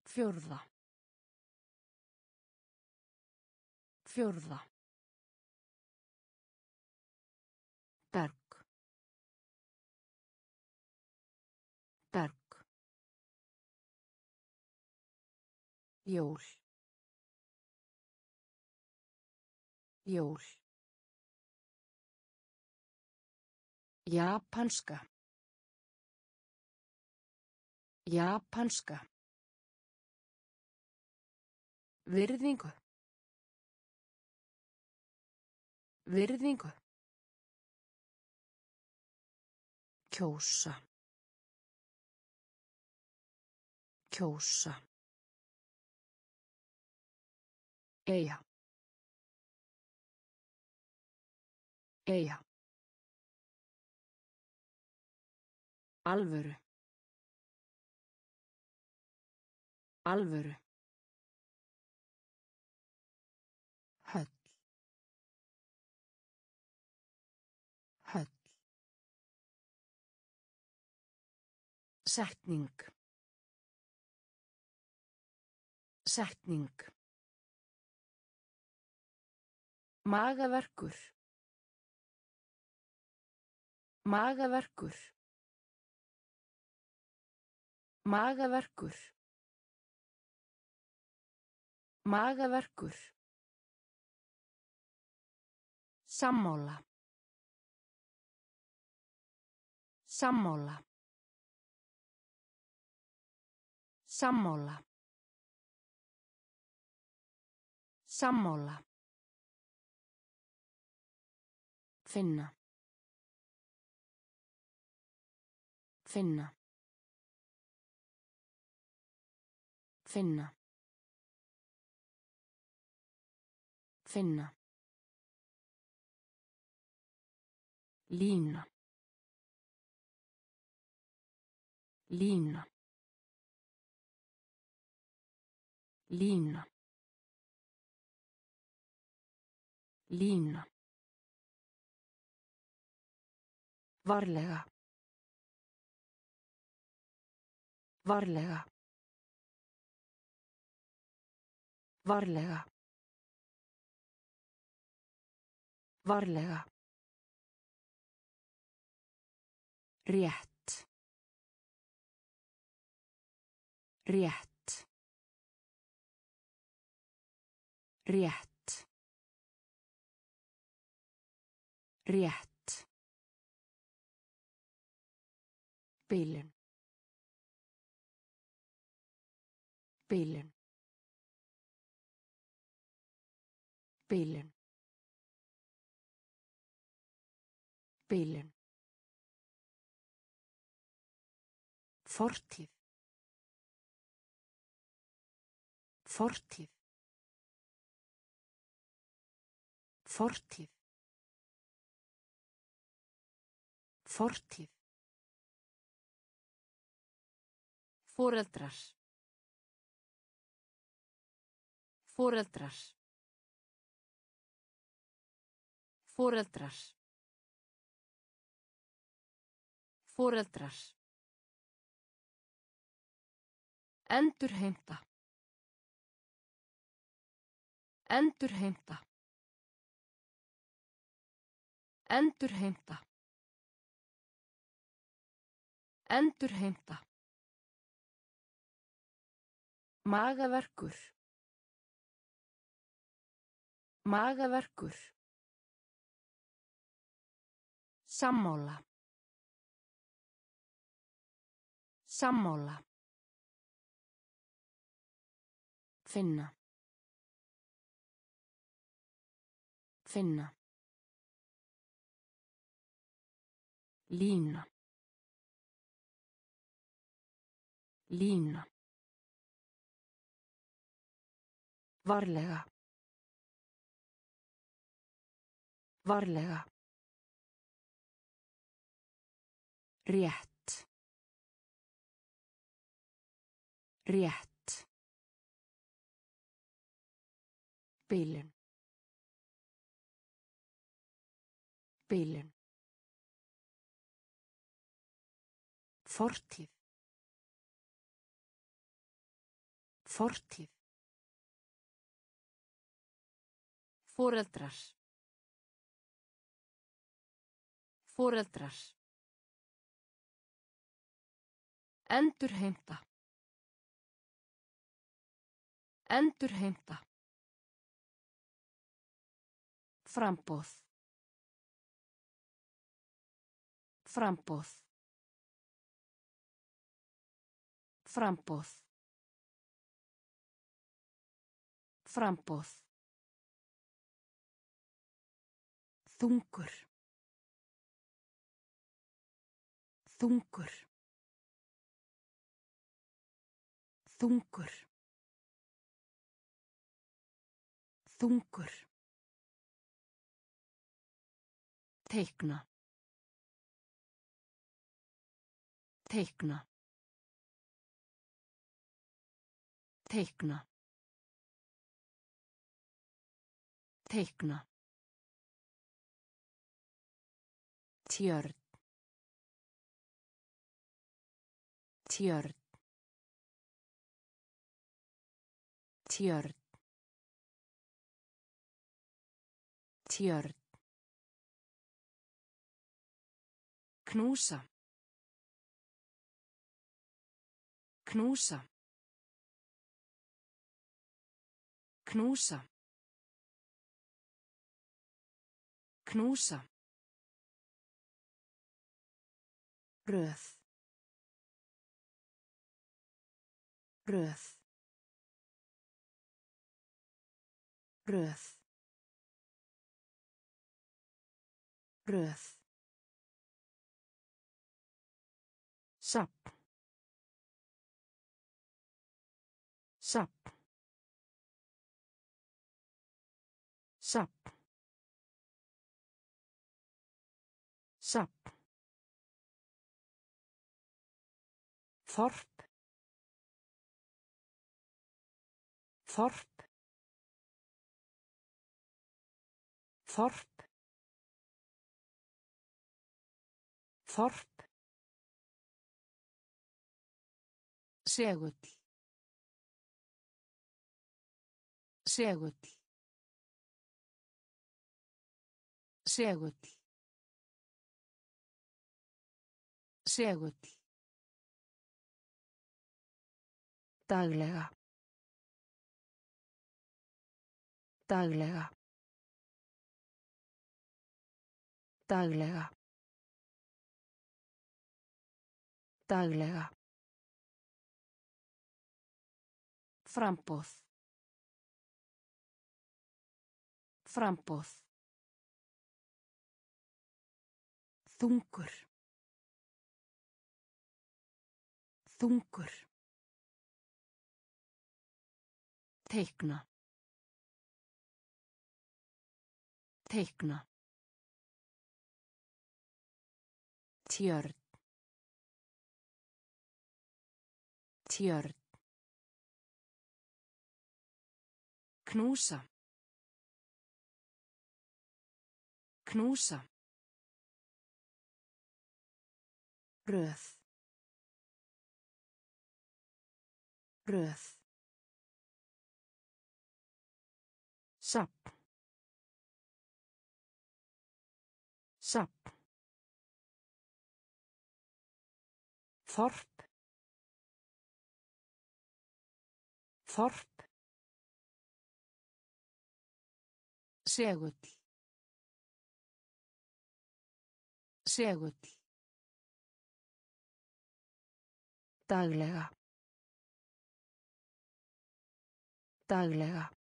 Fjórða. Fjórða. Jól. Jól. Japanska. Japanska. Virðingu. Virðingu. Kjósa. Kjósa. Eyja. Eyja. Alvöru. Alvöru. höll höll Setning. Setning. Magaverkur. Magaverkur. Magaverkur. Magaverkur. Sammála. Sammála. Sammála. Sammála. Finna. Finna. Finna. Finna. Lína. Lína. Lína. Lína. Varlega. Varlega. Varlega. Varlega. Rétt. Rétt. Rétt. Rétt. Bilun. Bilun. Bilun. Bilun. Fortíð. Fortíð. Fortíð. Fortíð. Foreldrar. Foreldrar. Foreldrar. Foreldrar. Endurheimta. Endurheimta. Endurheimta. Endurheimta. Magaverkur. Magaverkur. Sammála. Sammála. Finna. Finna. Lína. Lína. Varlega. Varlega. Rétt. Rétt. Bilun. Bilun. Fortíð. Fortíð. Foreldrar. Foreldrar. Endurheimta. Endurheimta. Framboð. Framboð. Framboð. Framboð. Þungur. Þungur. Þungur. Þungur. Teikna. Teikna. Teikna. Teikna. Tjörn. Tjörn. Tjörn. Tjörn. Knúsa. Knúsa. Knúsa. Knúsa. Röð. Röð. Röð. Röð. Sapp. Sapp. Sapp. Sapp. Þorp. Þorp. Þorp. Þorp. Segull. Segull. Segull. Segull. Daglega. Daglega. Daglega. Daglega. Framboð. Framboð. Þungur. Þungur. Teikna. Teikna. Tjörn. Tjörn. Knúsa. Knúsa. Röð. Röð. Sapp. Sapp. Þorp. Þorp. Segull. Segull. Daglega. Daglega.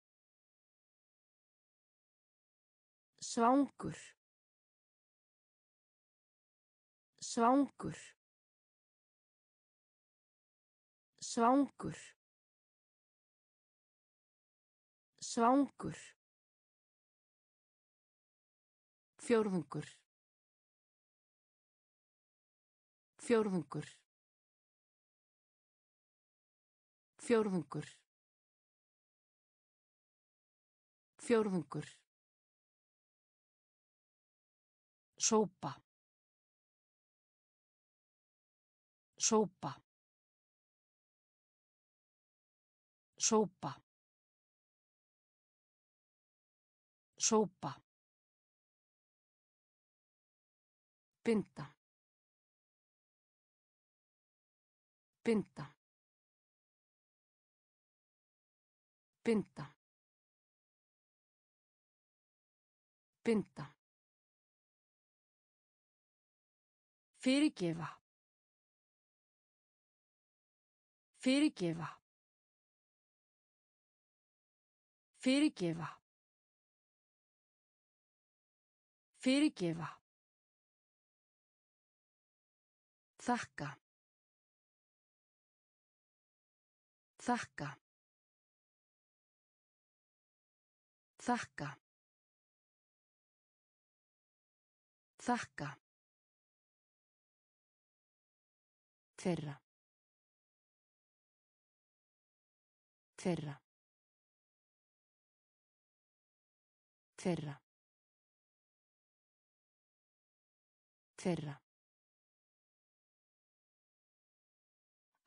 Svangur. Svangur. Svangur. Svangur. Fjórðungur. Fjórðungur. Fjórðungur. Fjórðungur. Sópa. Sópa. Sópa. Sópa. Binda. Binda. Binda. Binda. Fyrirgefa. Fyrirgefa. Fyrirgefa. Fyrirgefa. Þakka. Þakka. Þakka. Þakka. Þeirra. Þeirra. Þeirra. Þeirra.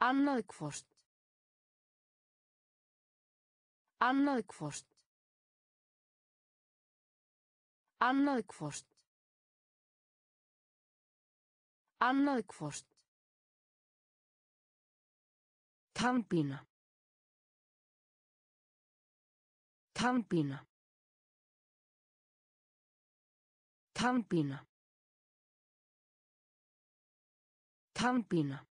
Annað hvort. Annað hvort. Annað hvort. Annað hvort. Tannbína. Tannbína. Tannbína. Tannbína.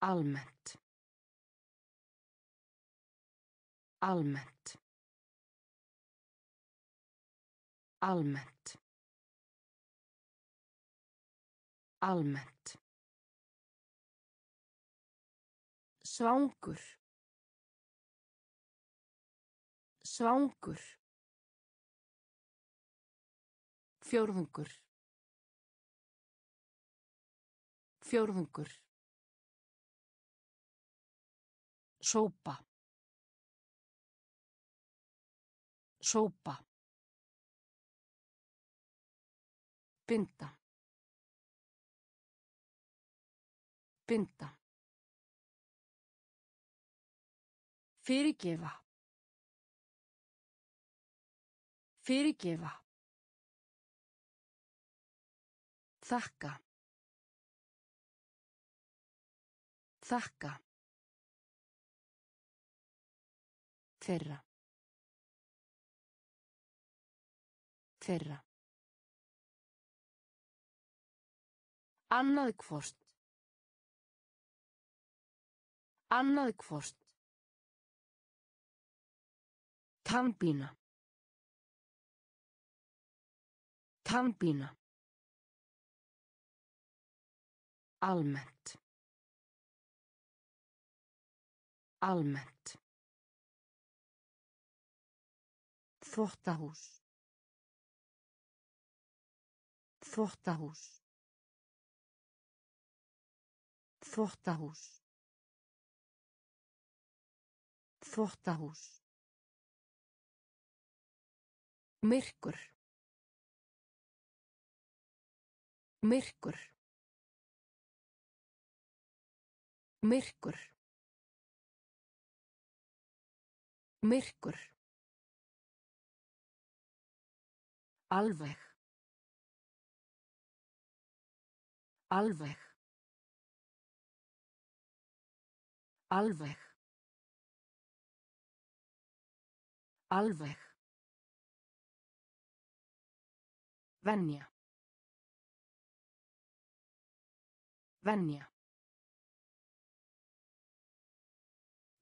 Almennt. Almennt. Almennt. Almennt. Svangur. Svangur. Fjórðungur. Fjórðungur. Sópa. Sópa. Binda. Binda. Fyrirgefa. Fyrirgefa. Þakka. Þakka. Þeirra. Þeirra. Annað hvort. Annað hvort. Tannbína. Tannbína. Almennt. Almennt. Þvottahús. Þvottahús. Þvottahús. Þvottahús. Myrkur. Myrkur. Myrkur. Myrkur. Alveg. Alveg. Alveg. Alveg. Venja. Venja.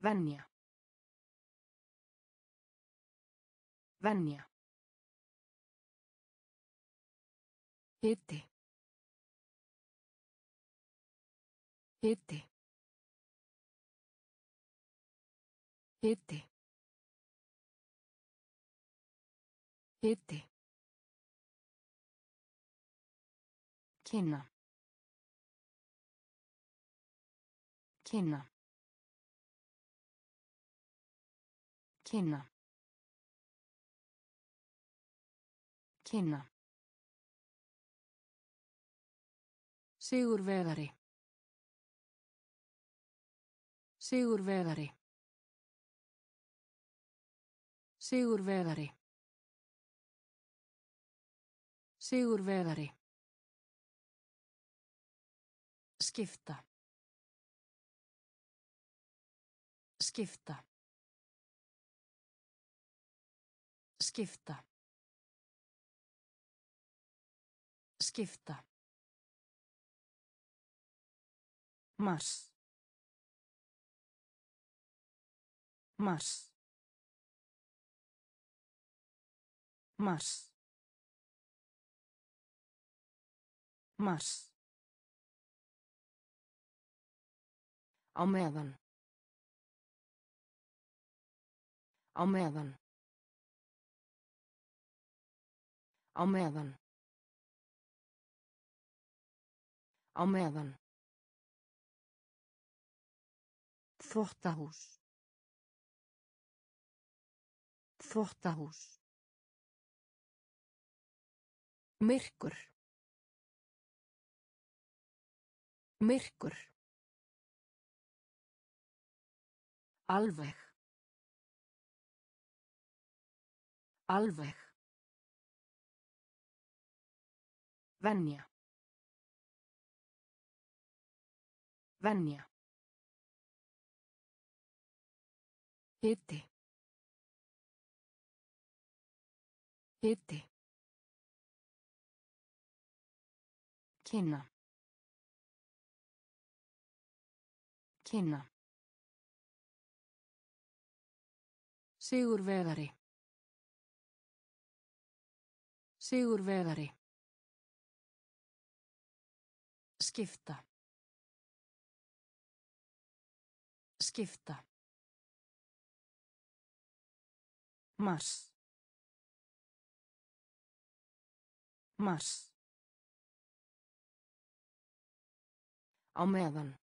Venja. Venja. Hiti. Hiti. Hiti. Hiti. Kynna. Kynna. Kynna. Kynna. Sigurvegari. Sigurvegari. Sigurvegari. Sigurvegari. Skipta. Skipta. Skipta. Skipta. Mars. Mars. Mars. Mars. Á meðan. Á meðan. Á meðan. Á meðan. Þvottahús. Þvottahús. Myrkur. Myrkur. Alveg. Alveg. Venja. Venja. Hiti. Hiti. Kynna. Kynna. Sigurvegari. Sigurvegari. Skipta. Skipta. Mars. Mars. Á meðan.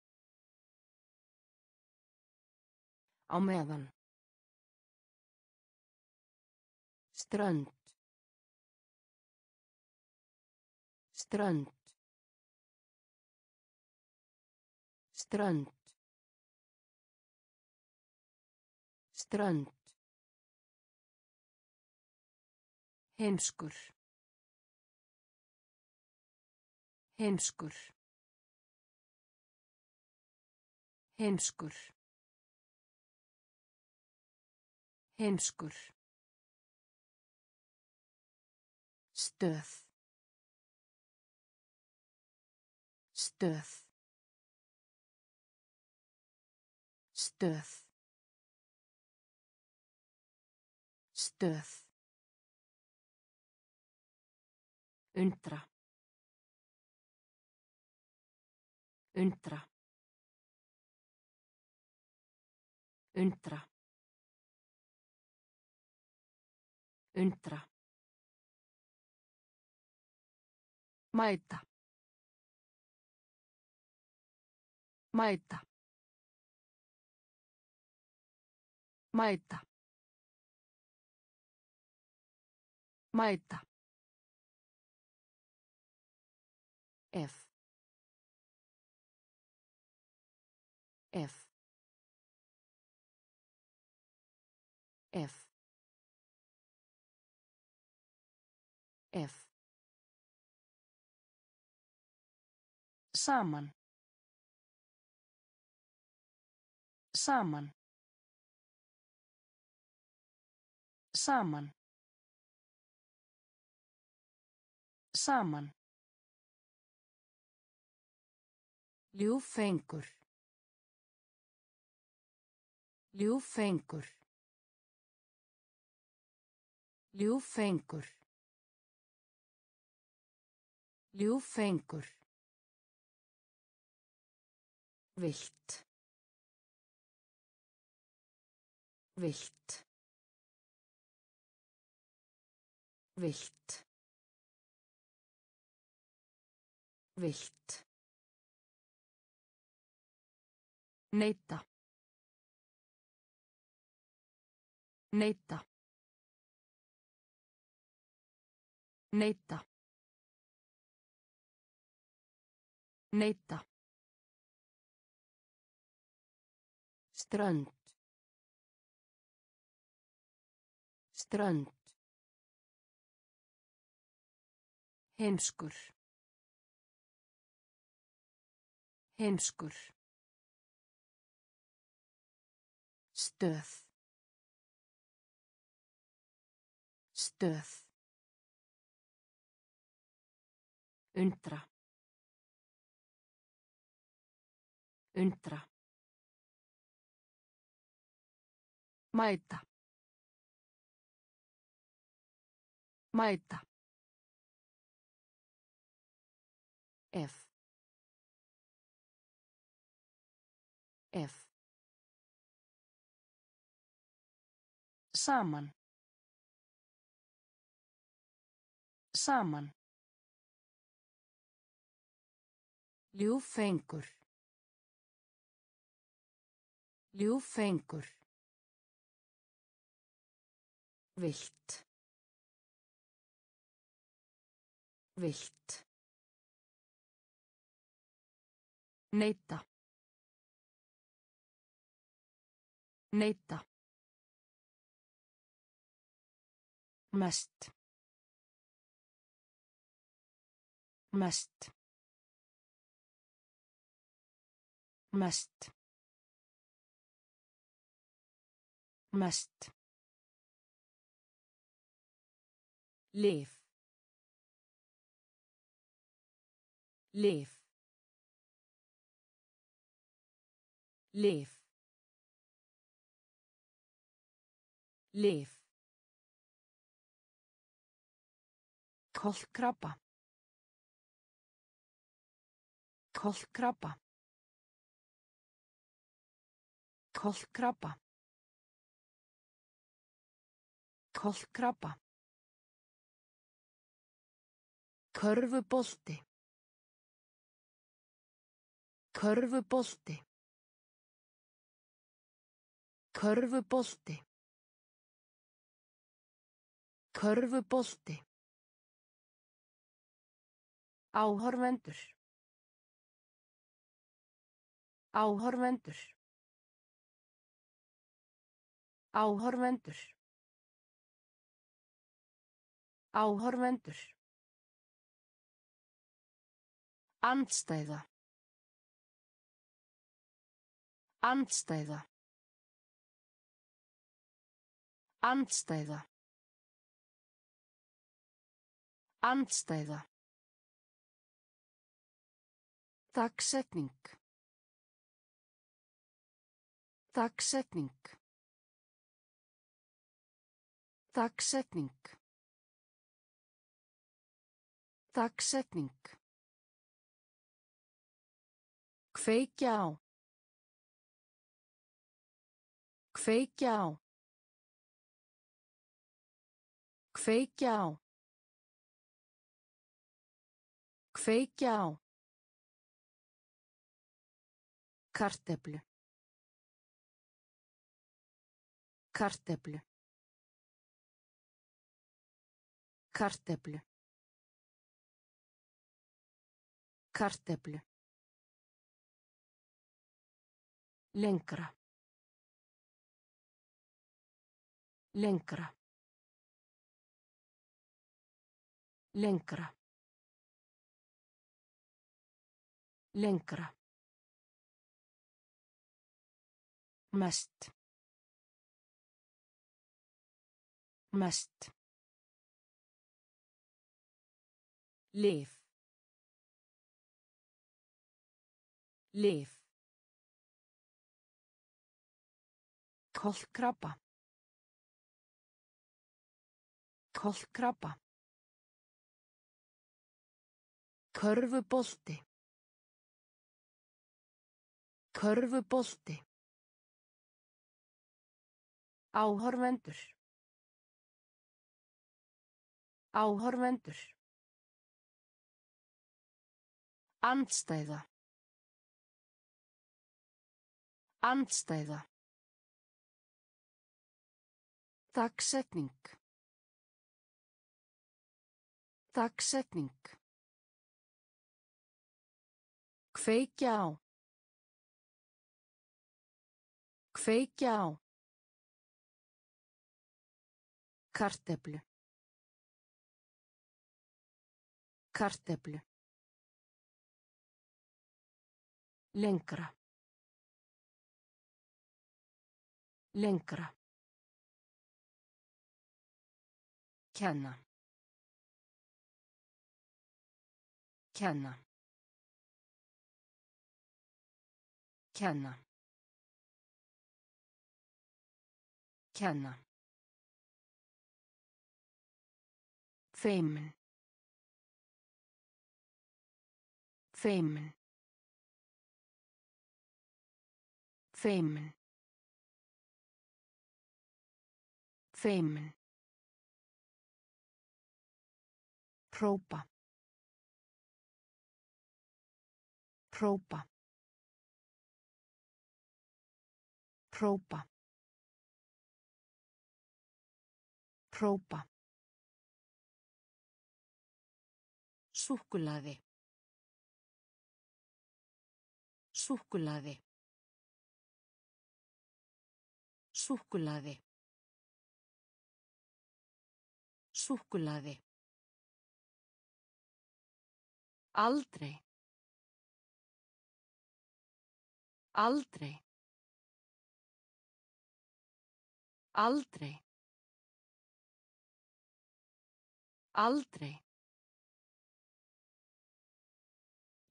Á meðan. Strönd. Strönd. Strönd. Strönd. Heimskur. Heimskur. Heimskur. Heimskur. Stöð. Stöð. Stöð. Stöð. Undra. Undra. Undra. Undra. Mæta. Mæta. Mæta. Mæta. Ef. Ef. Ef. Ef. Saman. Saman. Saman. Saman. Ljúfengur. Ljúfengur. Ljúfengur. Ljúfengur. Vilt. Vilt. Vilt. Vilt. Neita. Neita. Neita. Neita. Strönd. Strönd. Heimskur. Heimskur. Stöð. Stöð. Undra. Undra. Mæta. Mæta. Ef. Ef. Saman. Saman. Ljúfengur. Ljúfengur. Vilt. Vilt. Neita. Neita. Mest. Mest. Mest. Mest. Lyf. Lyf. Lyf. Lyf. Kolkrabba. Kolkrabba. Kolkrabba. Kolkrabba. Körfubolti. Körfubolti. Körfubolti. Körfubolti. Áhorfendur. Áhorfendur. Áhorfendur. Áhorfendur. Andstæða. Andstæða. Andstæða. Andstæða. Dagsetning. Dagsetning. Dagsetning. Dagsetning. Kveikja á. Kveikja á. Kveikja á. Kveikja á. Karteflu. Karteflu. Karteflu. Karteflu. Lengra. Lengra. Lengra. Lengra. Mest. Mest. Lyf. Lyf. Kolkrabba. Kolkrabba. Körfubolti. Körfubolti. Áhorvendur. Áhorvendur. Andstæða. Andstæða. Dagsetning. Dagsetning. Kveikja á. Kveikja á. Karteflu. Karteflu. Lengra. Lengra. Kenna. Kenna. Kenna. Kenna. Feimin. Feimin. Feimin. Feimin. Própa. Própa. Própa. Própa. Súkkulaði. Súkkulaði. Súkkulaði. Súkkulaði. Aldrei. Aldrei. Aldrei. Aldrei.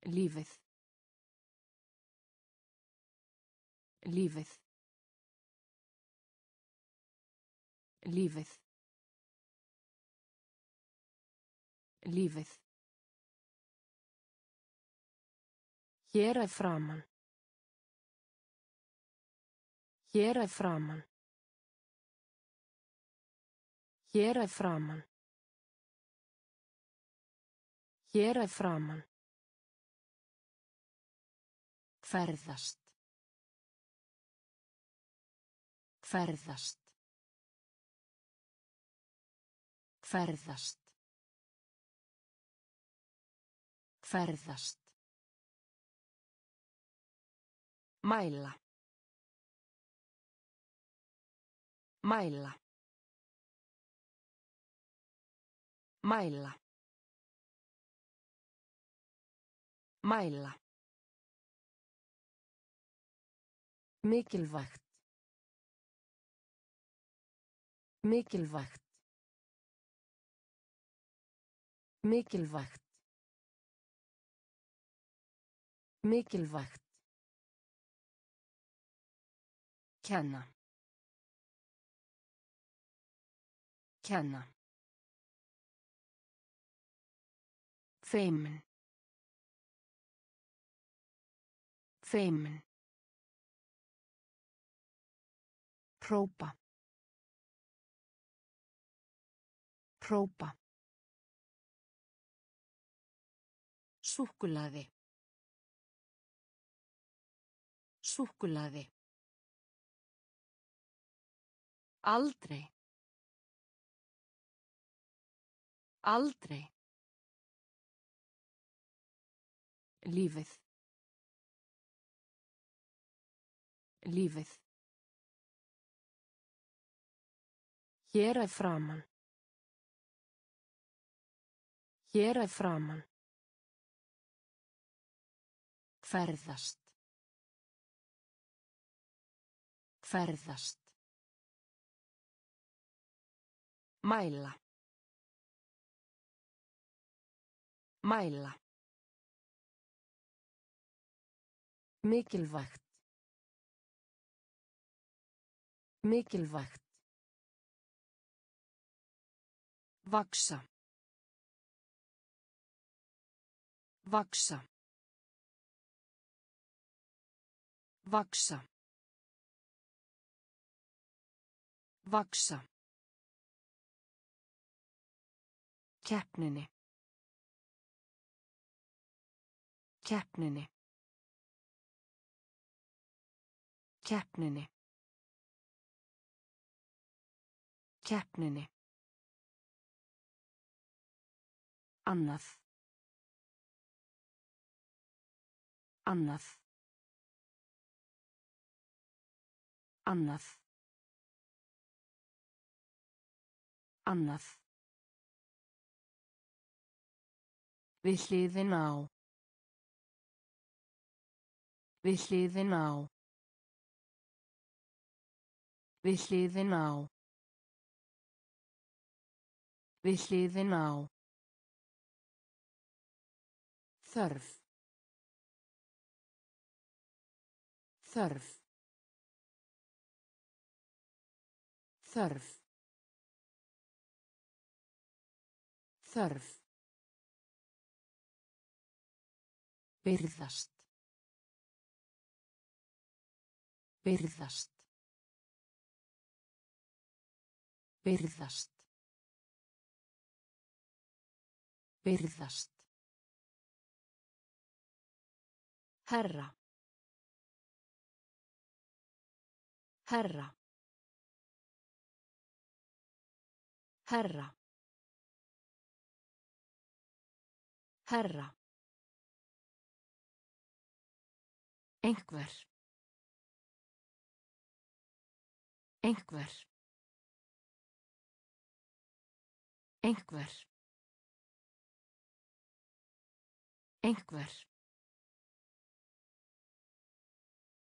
Lífið. Lífið. Lífið. Lífið. Hér er framann. Hér er framann. Hér er framann. Hér er framann. Ferðast. Ferðast. Ferðast. Ferðast. Mæla. Mæla. Mæla. Mæla. Mikilvægt. Mikilvægt. Mikilvægt. Mikilvægt. Kenna. Kenna. Feimin. Feimin. Própa. Própa. Súkkulaði. Súkkulaði. Aldrei. Aldrei. Lífið. Lífið. Hér er framann. Hér er framann. Ferðast. Ferðast. Mæla. Mæla. Mikilvægt. Mikilvægt. Vaksa. Vaksa. Vaksa. Vaksa. Keppninni. Keppninni. Keppninni. Keppninni. Annað. Annað. Annað. Annað. Við hliðin á. Við hliðin á. Við hliðin á. Við hliðin á. Þörf. Þörf. Þörf. Þörf. Byrðast. Byrðast. Byrðast. Byrðast. Herra. Herra. Herra. Herra. Einhver. Einhver. Einhver. Einhver.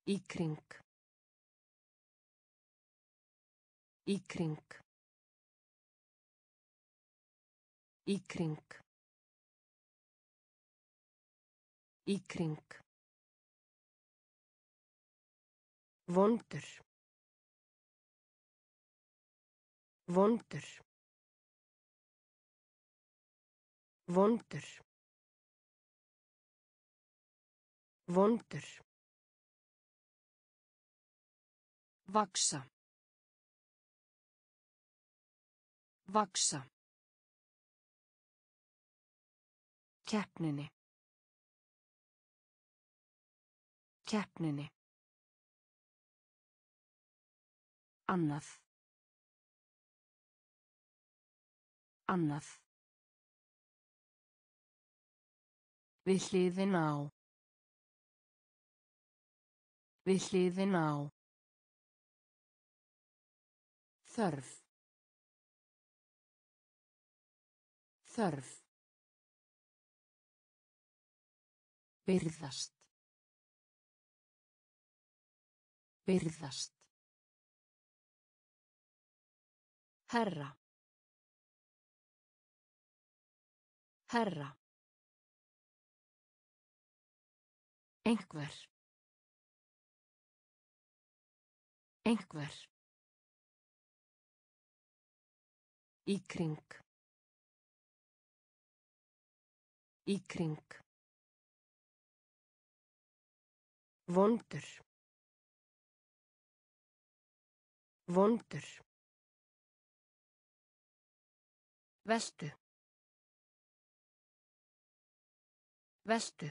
Í kring. Í kring. Í kring. Í kring. Vondur. Vondur. Vondur. Vondur. Vaksa. Vaksa. Keppninni. Keppninni. Annað. Annað. Við hliðin á. Við hliðin á. Þörf. Þörf. Byrðast. Byrðast. Herra. Herra. Einhver. Einhver. Í kring. Í kring. Vondur. Vondur. Vestu. Vestu.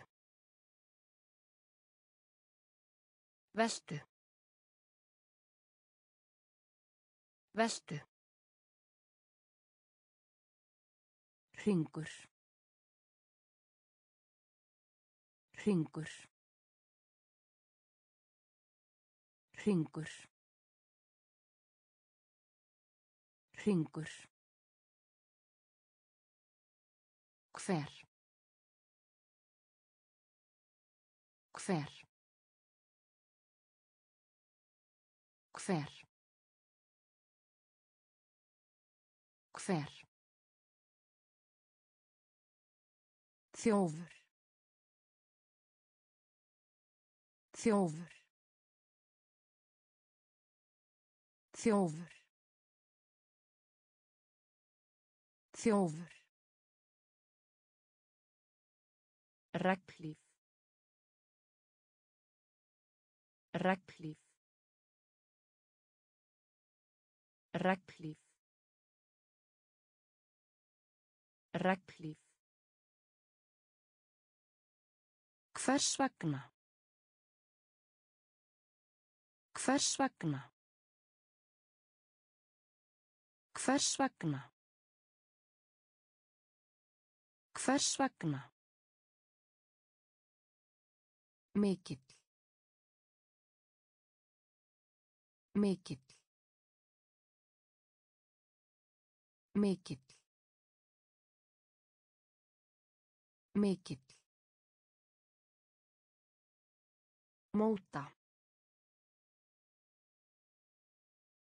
Vestu. Vestu. Hringur. Hringur. Hringur. Hringur. Hver. Hver. Hver. Hver. Þjófur. Þjófur. Þjófur. Þjófur. Reglíf. Reglíf. Reglíf. Reglíf. Hvers vegna? Hvers vegna? Hvers vegna? Hvers vegna? Mikill. Mikill. Mikill. Mikill. Móta.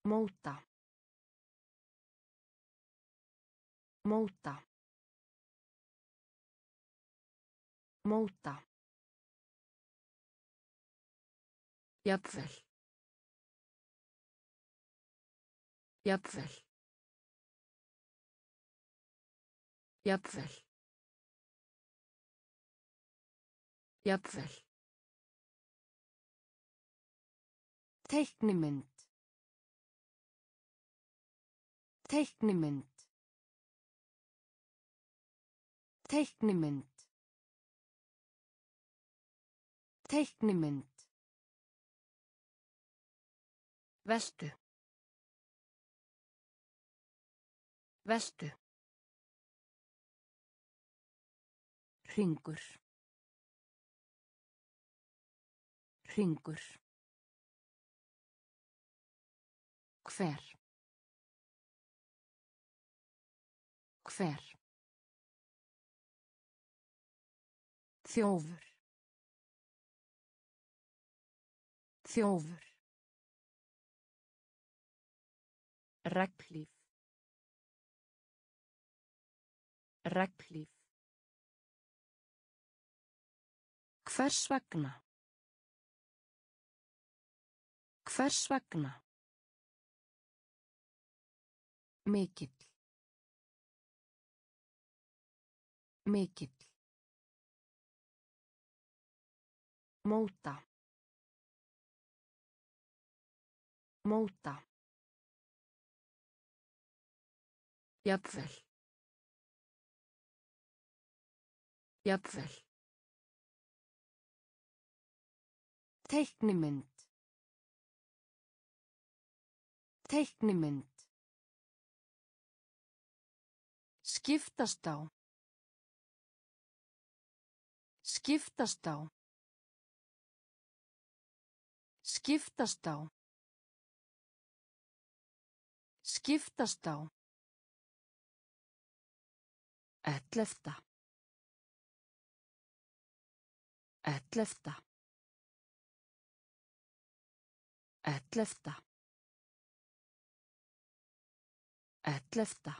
Móta. Móta. Móta. Jafnvel. Jafnvel. Jafnvel. Jafnvel. Teiknimynd. Teiknimynd. Teiknimynd. Teiknimynd. Veltu. Veltu. Hringur. Hringur. Hver. Hver. Þjófur. Þjófur. Reglíf. Reglíf. Hvers vegna? Hvers vegna? Mikill. Mikill. Móta. Móta. Jafnvel. Jafnvel. Teiknimynd. Teiknimynd. Skiptast á. Skiptast á. Skiptast á. Skiptast á. Ellefta. Ellefta. Ellefta. Ellefta.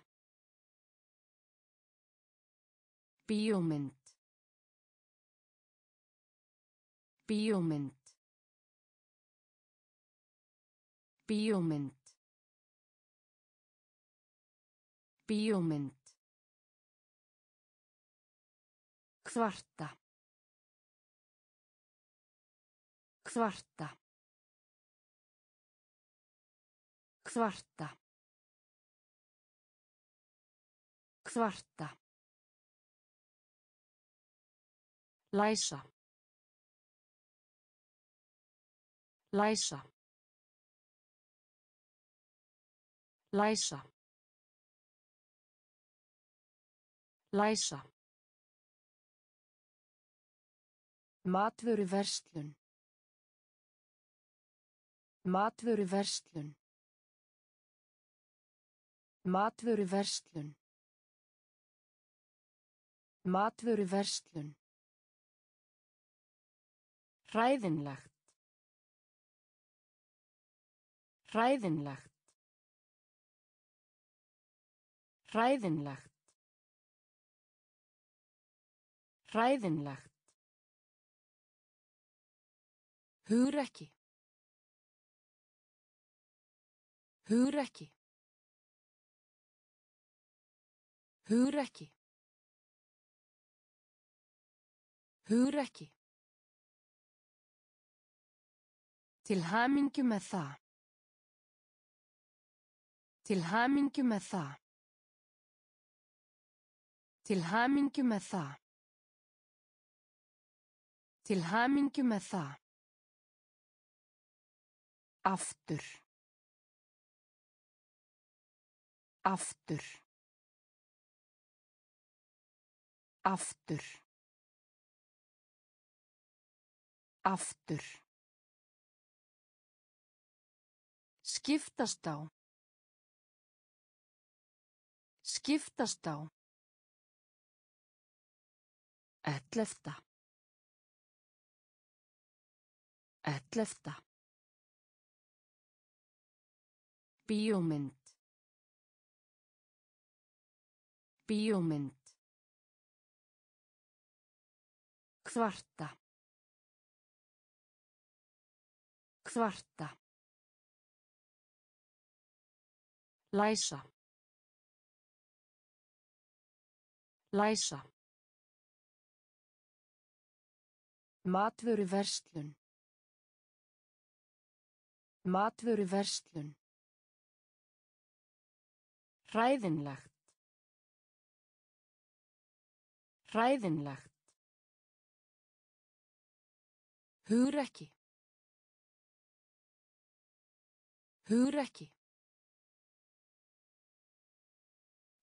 Bíómynd. Bíómynd. Bíómynd. Bíómynd. Kvarta. Kvarta. Kvarta. Kvarta. Læsa. Læsa. Læsa. Læsa. Matvöru verslun. Matvöru verslun. Matvöru verslun. Matvöru verslun. Hræðinlegt. Hræðinlegt. Hræðinlegt. Hræðinlegt. Hugrekki. Hugrekki. Hugrekki. Hugrekki. Til hamingju með það. Til hamingju með það. Til hamingju með það. Til hamingju með það. Aftur. Aftur. Aftur. Aftur. Skiptast á. Skiptast á. Ellefta. Ellefta. Bíómynd. Bíómynd. Kvarta. Kvarta. Læsa. Læsa. Matvöru verslun. Matvöru verslun. Hræðinlegt. Hræðinlegt. Hugrekki. Hugrekki.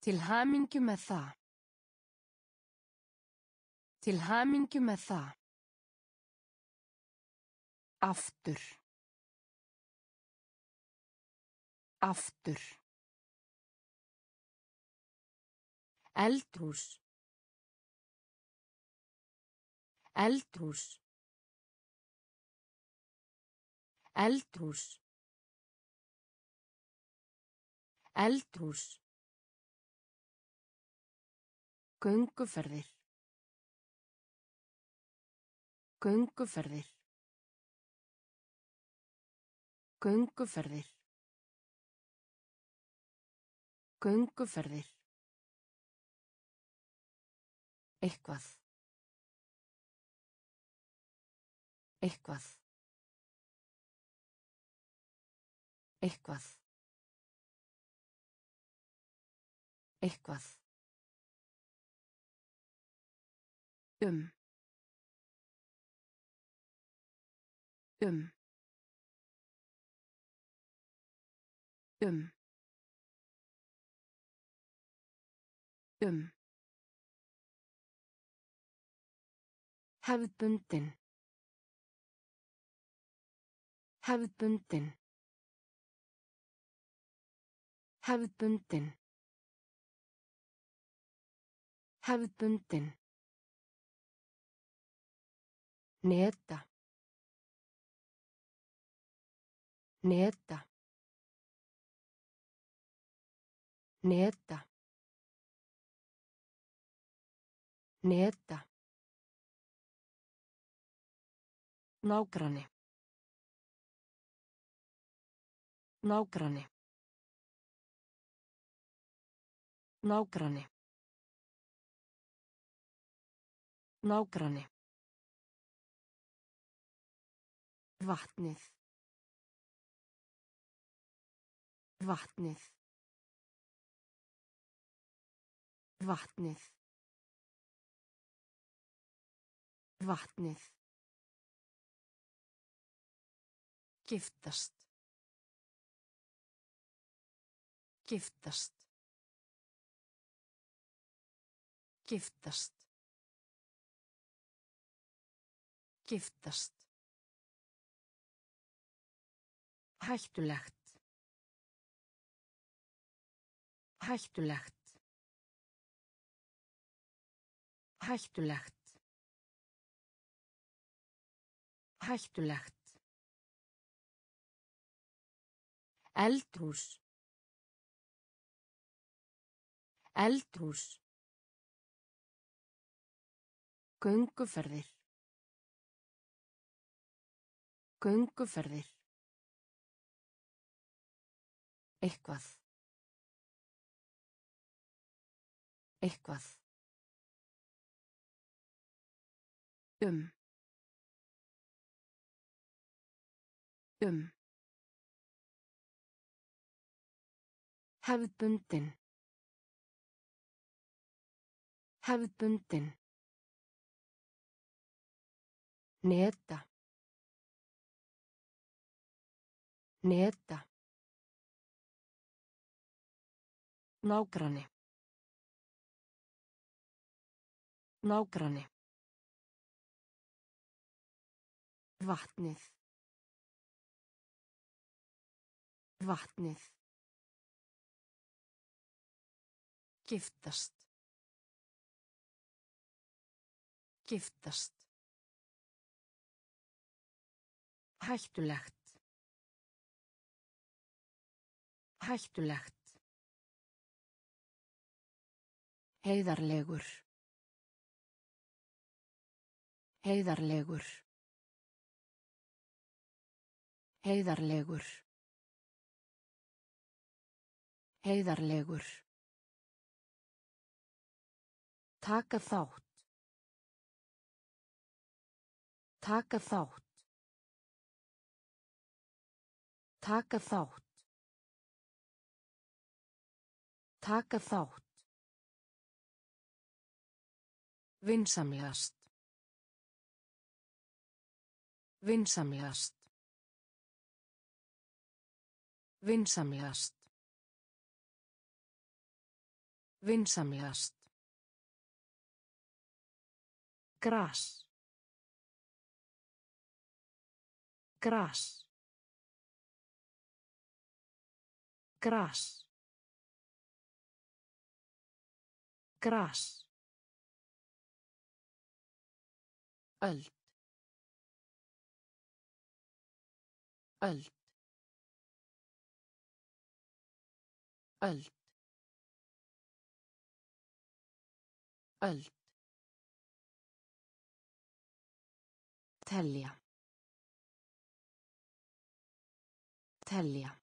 Til hamingju með það. Til hamingju með það. Aftur. Aftur. Eldrús. Eldrús. Eldrús. Eldrús. Gönguferðir. Gönguferðir. Gönguferðir. Gönguferðir. Eitthvað. Eitthvað. Eitthvað. Eitthvað. Um. Um. Um. Um. Hefðbundin. Hefðbundin. Hefðbundin. Hefðbundin. Neta. Neta. Neta. Neta. Nágranni. Nágranni. Nágranni. Nágranni. Vatnið. Vatnið. Vatnið. Vatnið. Giftast. Giftast. Giftast. Giftast. Hættulegt. Hættulegt. Hættulegt. Hættulegt. Eldrús. Eldrús. Gönguferðir. Gönguferðir. Eitthvað. Eitthvað. Um. Um. Hefðbundin. Hefðbundin. Neta. Neta. Nágranni. Nágranni. Vatnið. Vatnið. Giftast. Giftast. Hættulegt. Hættulegt. Heiðarlegur. Heiðarlegur. Heiðarlegur. Heiðarlegur. Taka þátt. Taka þátt. Taka þátt. Taka þátt. Vinsamlegast. Vinsamlegast. Vinsamlegast. Vinsamlegast. Gras. Gras. Gras. Gras. Öld. Öld. Öld. Öld. Telja. Telja.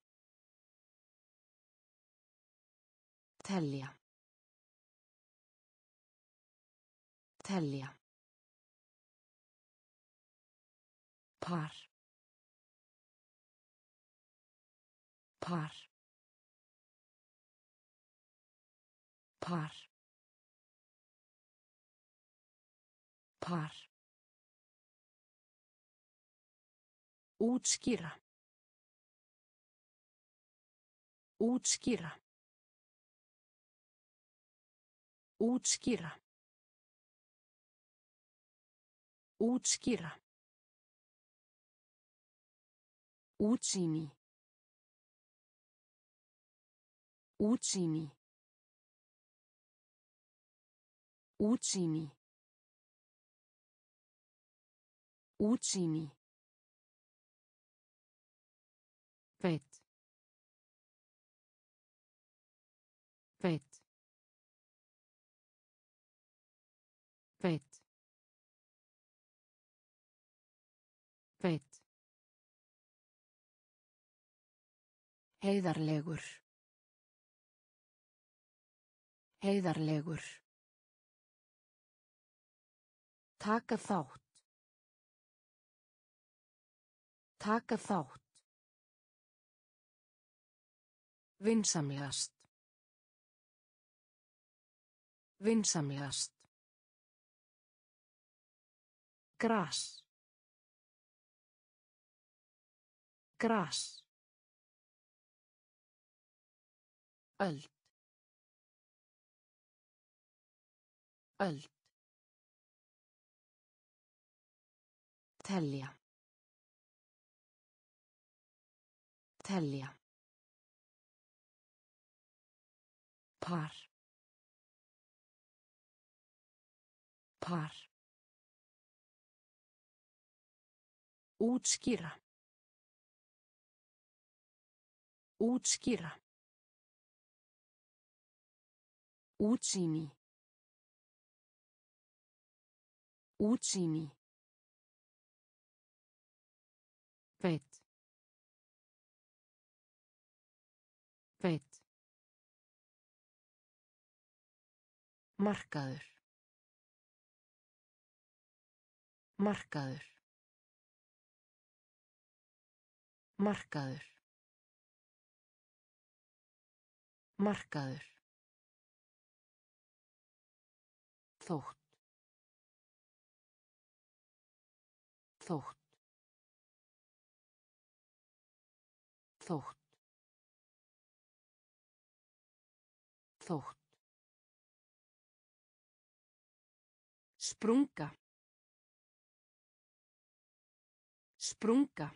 Telja. Telja. Par. Par. Par. Par. Útskýra. Útskýra. Útskýra. Útskýra. Útsýni. Útsýni. Útsýni. Útsýni. Feit. Feit. Feit. Feit. Heiðarlegur. Heiðarlegur. Taka þátt. Taka þátt. Vinsamlegast. Vinsamlegast. Gras. Gras. Öld. Öld. Telja. Telja. Par. Par. Útskýra. Útskýra. Útsýni. Útsýni. Feit. Feit. Markaður. Markaður. Markaður. Markaður. Þótt. Þótt. Þótt. Þótt. Sprunga. Sprunga.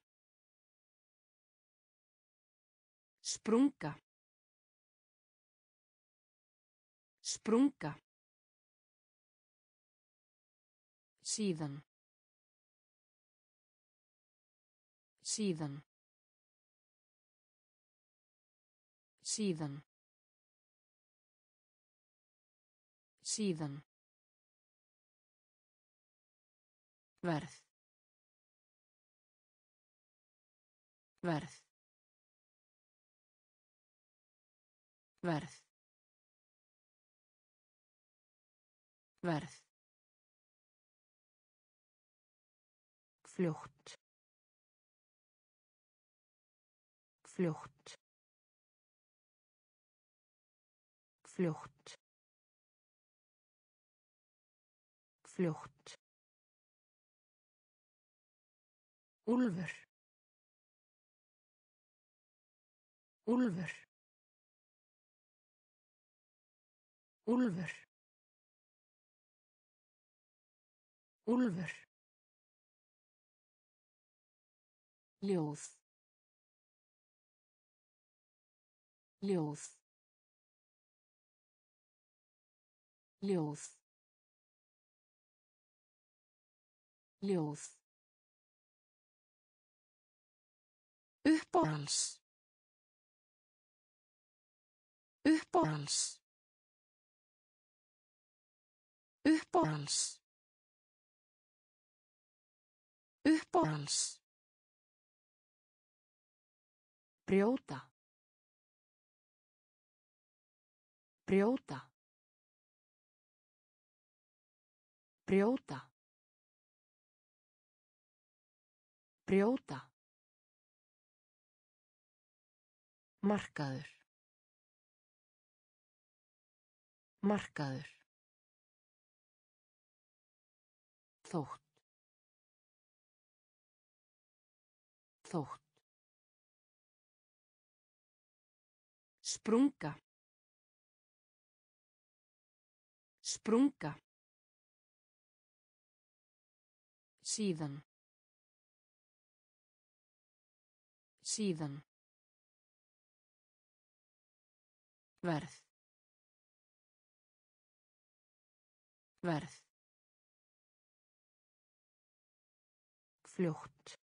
Sprunga. Sprunga. Síðan. Síðan. Síðan. Síðan. Verð. Verð. Verð. Verð. Fljótt. Fljótt. Fljótt. Fljótt. Úlfur. Úlfur. Úlfur. Úlfur. Ljóð. Ljóð. Ljóð. Ljóð. Uppáhalds. Uppáhalds. Uppáhalds. Uppáhalds. Brjóta. Brjóta. Brjóta. Brjóta. Markaður. Markaður. Þótt. Þótt. Sprunga. Sprunga. Síðan. Síðan. Verð. Verð. Fljótt.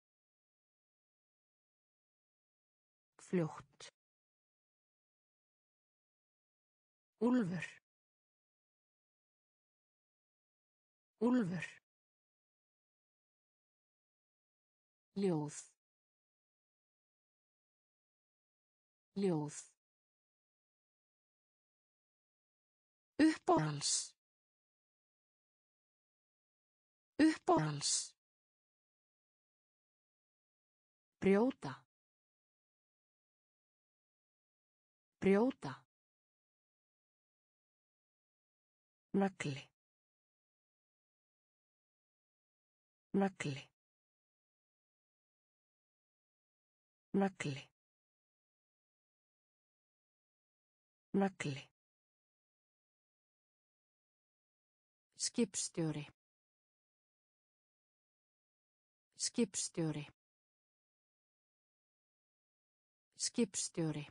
Fljótt. Úlfur. Úlfur. Ljóð. Ljóð. Uppáhalds. Uppáhalds. Brjóta. Brjóta. Nagli. Nagli. Nagli. Nagli. Skipstjóri. Skipstjóri. Skipstjóri.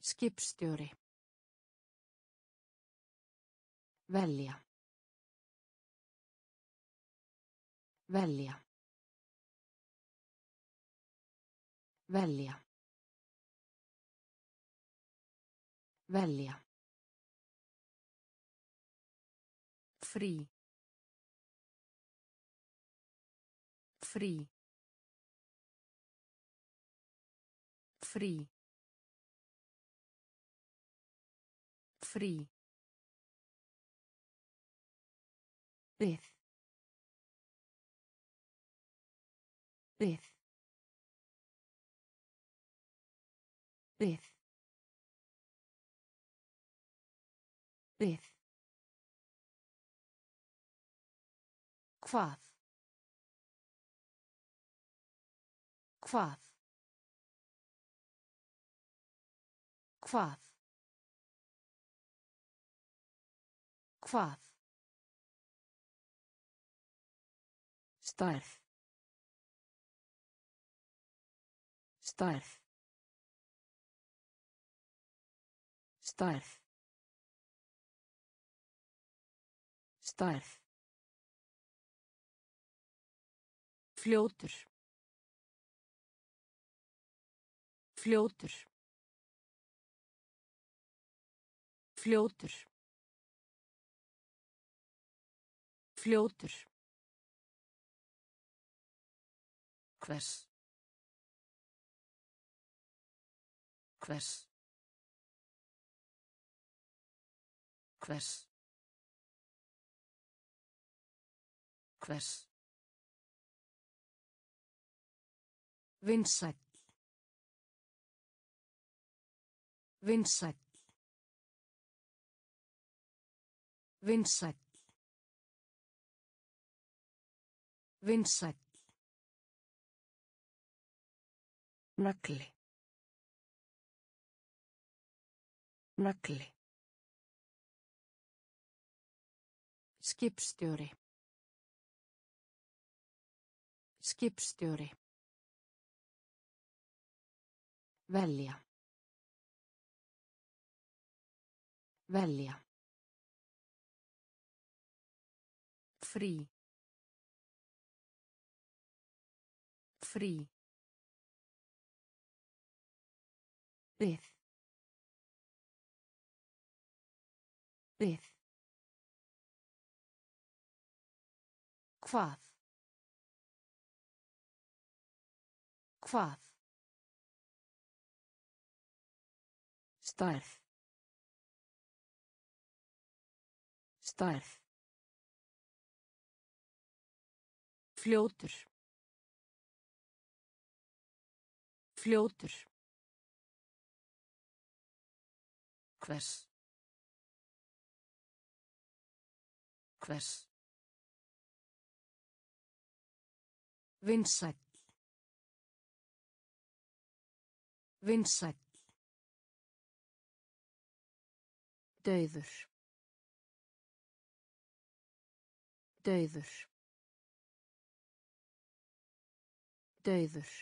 Skipstjóri. Velja. Velja. Velja. Velja. Frí. Frí. Frí. Frí. Við. Við. Við. Við. Hvað? Hvað? Hvað? Hvað? Stærð. Stærð. Stærð. Stærð. Fljótur. Fljótur. Fljótur. Fljótur. Hvers. Hvers. Hvers. Hvers. Vinsæll. Vinsæll. Vinsæll. Vinsæll. Nagli. Nagli. Skipstjóri. Skipstjóri. Velja. Velja. Frí. Frí. Við. Við. Hvað? Hvað? Stærð. Stærð. Fljótur. Fljótur. Hvers. Hvers. Vinsæll. Vinsæll. Dauður. Dauður. Dauður.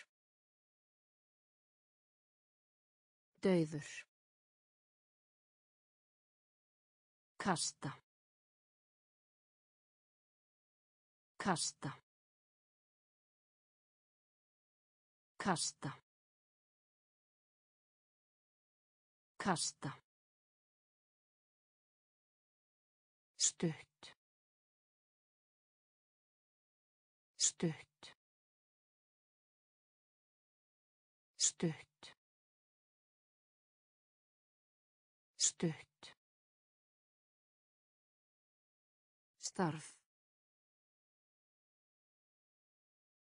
Dauður. Kasta. Kasta. Kasta. Kasta. Starf.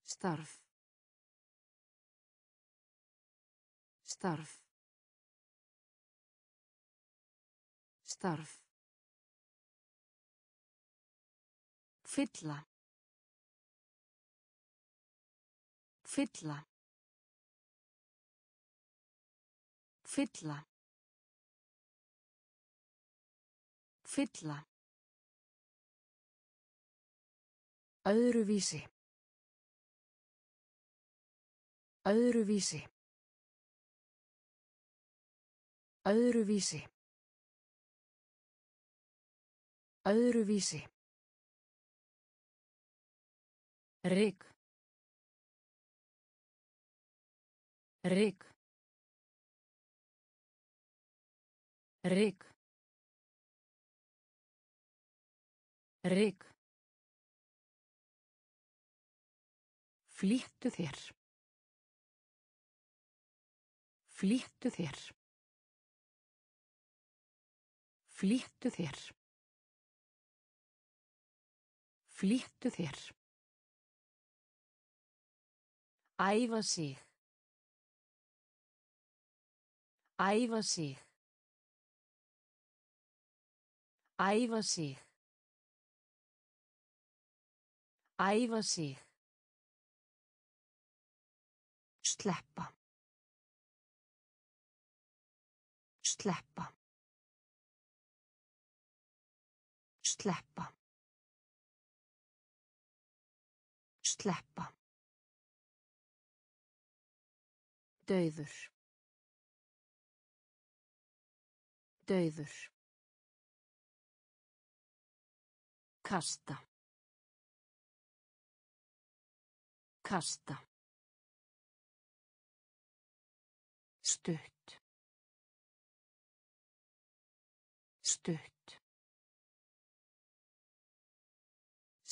Starf. Starf. Starf. Fylla. Fylla. Fylla. Fylla. Öðruvísi. Öðruvísi. Öðruvísi. Öðruvísi. Rik. Rik. Rik. Rik. Flýttu þér. Flýttu þér. Flýttu þér. Flýttu þér. Æfa sig. Æfa sig. Æfa sig. Æfa sig. Sleppa. Sleppa. Sleppa. Sleppa. Dauður. Dauður. Kasta. Kasta.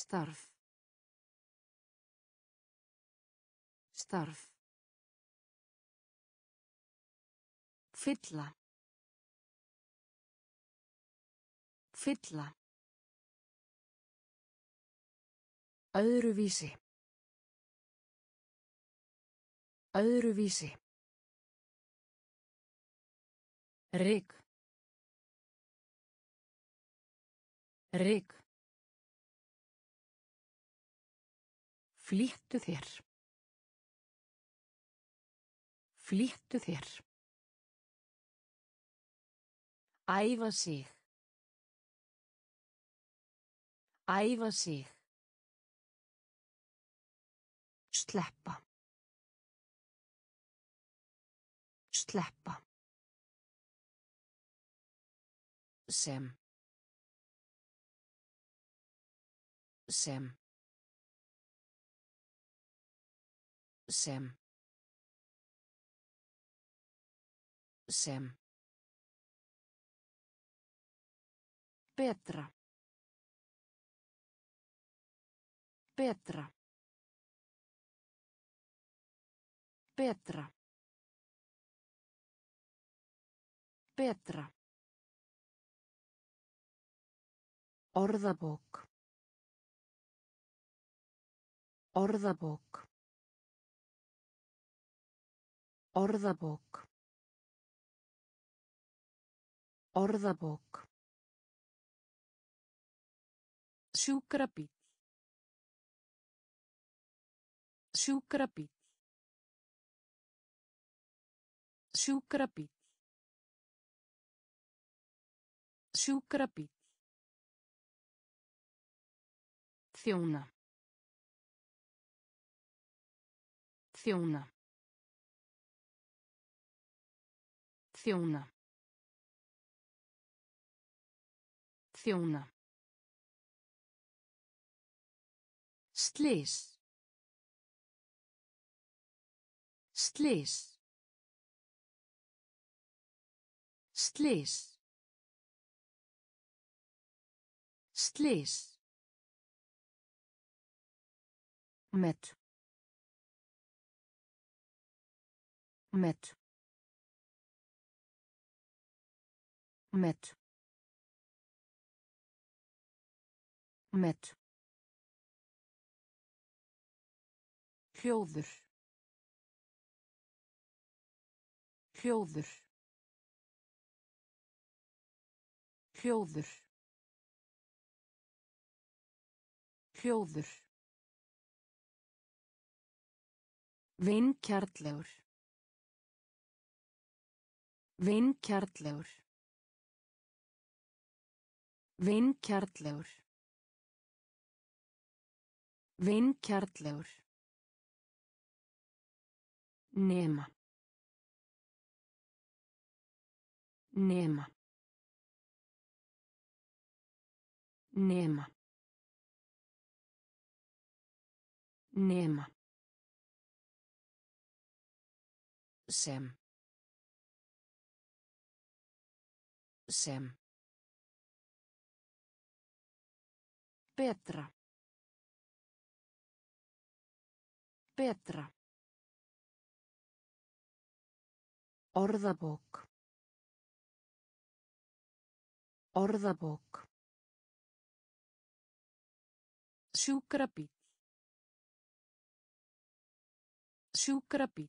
Starf. Starf. Fylla. Fylla. Öðruvísi. Öðruvísi. Rík. Rík. Flýttu þér. Flýttu þér. Æfa sig. Æfa sig. Sleppa. Sleppa. Sem. Sem. Sem. Sem. Betra. Betra. Betra. Betra. Orðabók. Orðabók. Orðabók. Orðabók. Sjúkrabíll. Sjúkrabíll. Sjúkrabíll. Sjúkrabíll. Þjóna. Þjóna. Þjóna. Þjóna. Slís. Slís. Slís. Slís. Met. Met. Met. Met. Hljóður. Hljóður. Hljóður. Hljóður. Veinkjarnlegur. Veinkjarnlegur. Veinkjarnlegur. Veinkjarnlegur. Nema. Nema. Nema. Nema. Sem. Sem. Betra. Betra. Orðabók. Orðabók. Sjúkrabíl. Sjúkrabíl.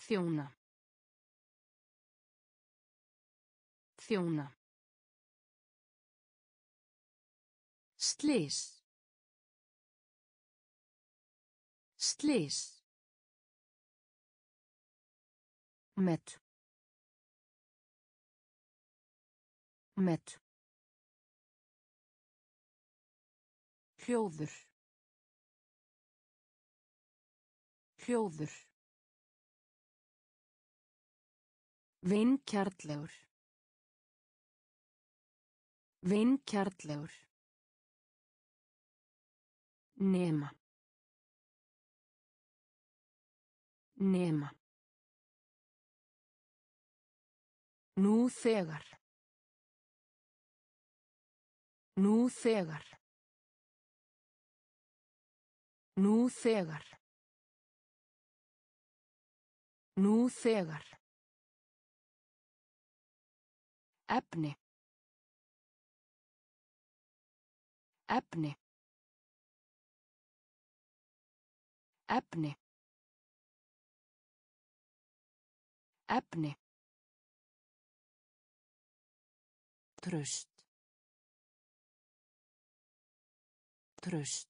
Þjóna. Þjóna. Slís. Slís. Met. Met. Hljóður. Hljóður. Veinkjartlegur. Veinkjartlegur. Nema. Nema. Nú þegar. Nú þegar. Nú þegar. Nú þegar. Efni. Efni. Efni. Efni. Tröst. Tröst.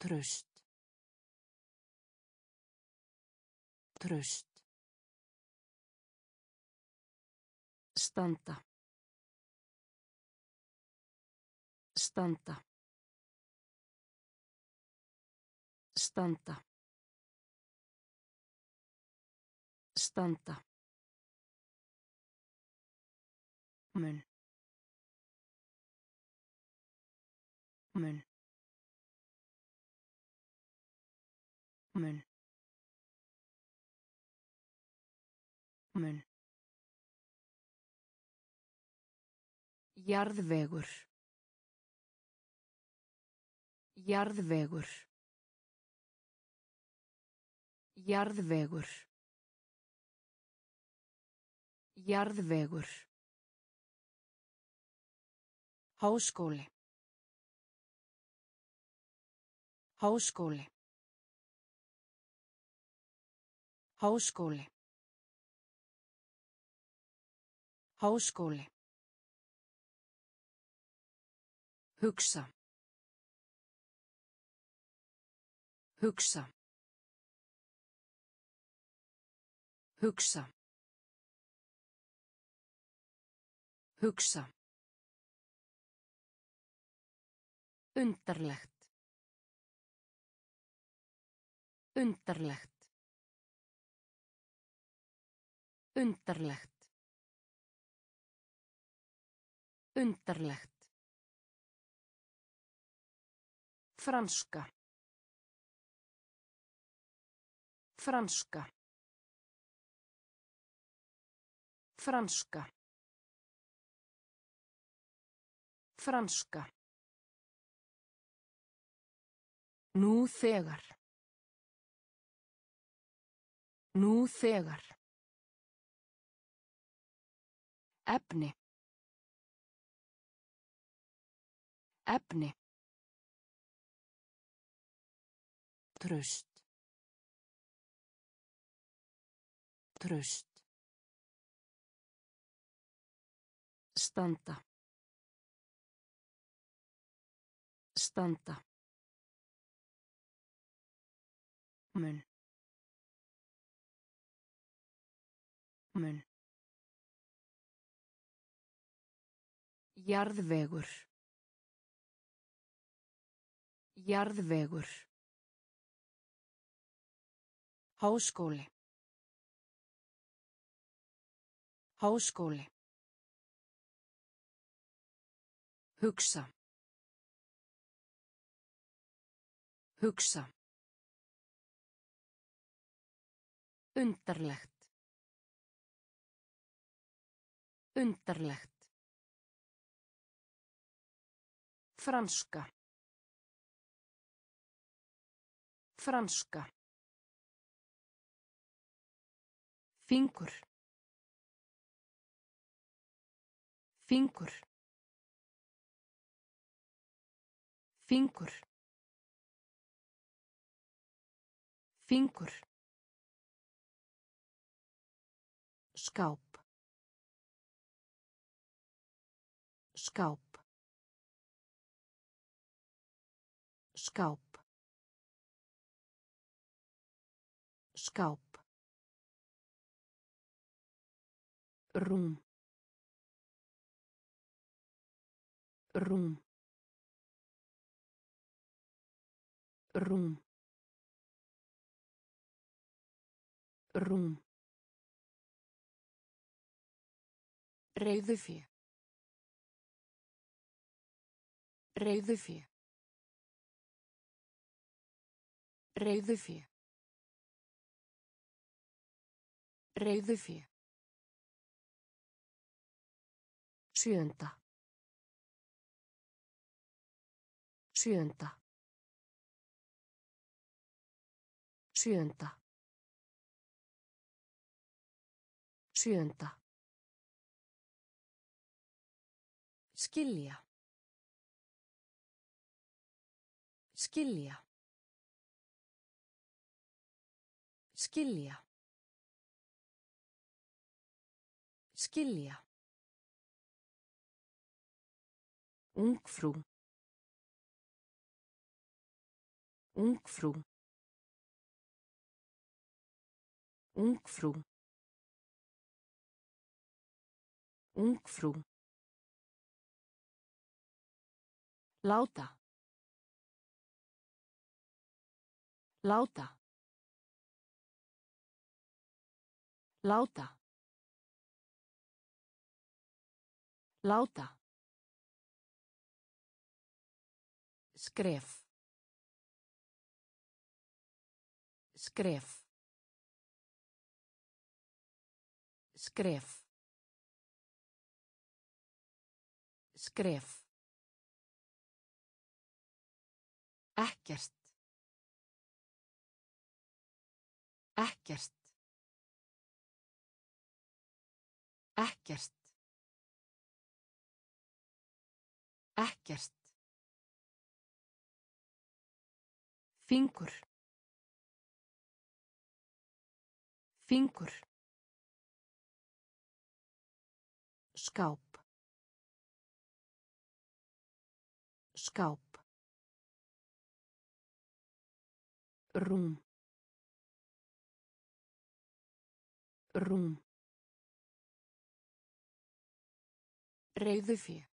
Tröst. Tröst. Standa. Standa. Standa. Standa. mun mun mun mun Jarðvegur. Jarðvegur. Jarðvegur. Jarðvegur. Háskóli. Háskóli. Háskóli. Háskóli. Hugsa. Hugsa. Hugsa. Hugsa. Undarlegt. Undarlegt. Undarlegt. Undarlegt. Franska. Franska. Franska. Franska. Nú þegar. Nú þegar. Efni. Efni. Tröst. Tröst. Standa. Standa. mun mun Jarðvegur. Jarðvegur. Háskóli. Háskóli. Hugsa. Hugsa. Undarlegt. Undarlegt. Franska. Franska. Fingur. Fingur. Fingur. Fingur. skáp skáp skáp skáp Rúm. Rúm. Rúm. Rúm. Reyðufé. Reyðufé. Reyðufé. Reyðufé. Sjöunda. Sjöunda. Sjöunda. Sjöunda. Skilja. Skilja. Skilja. Skilja. Ungfrú. Ungfrú. Ungfrú. Ungfrú. Láta. Láta. Láta. Láta. Skref. Skref. Skref. Skref. Ekkert. Ekkert. Ekkert. Ekkert. Fingur. Fingur. Skáp skáp Rúm. Rúm. Reyðufé.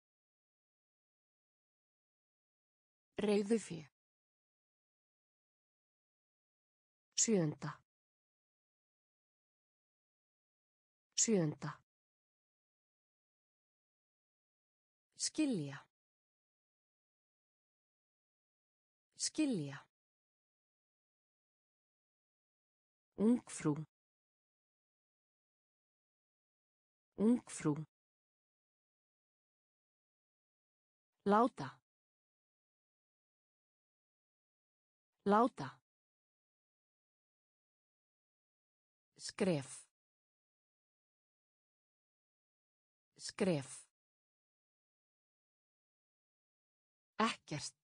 Reyðufé. Sjöunda. Sjöunda. Skilja. Skilja. Ungfrú. Ungfrú. Láta. Láta. Skref. Skref. Ekkert.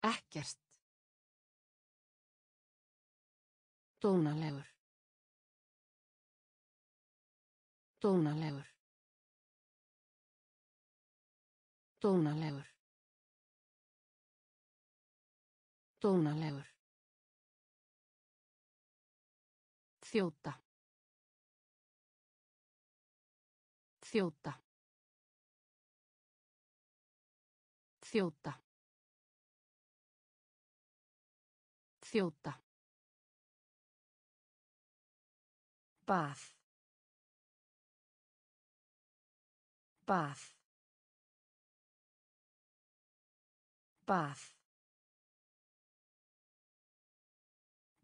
Ekkert. Dónalegur. Dónalegur. Dónalegur. Dónalegur. Þjóta. Þjóta. Þjóta. Þjóta. Bað. Bað. Bað.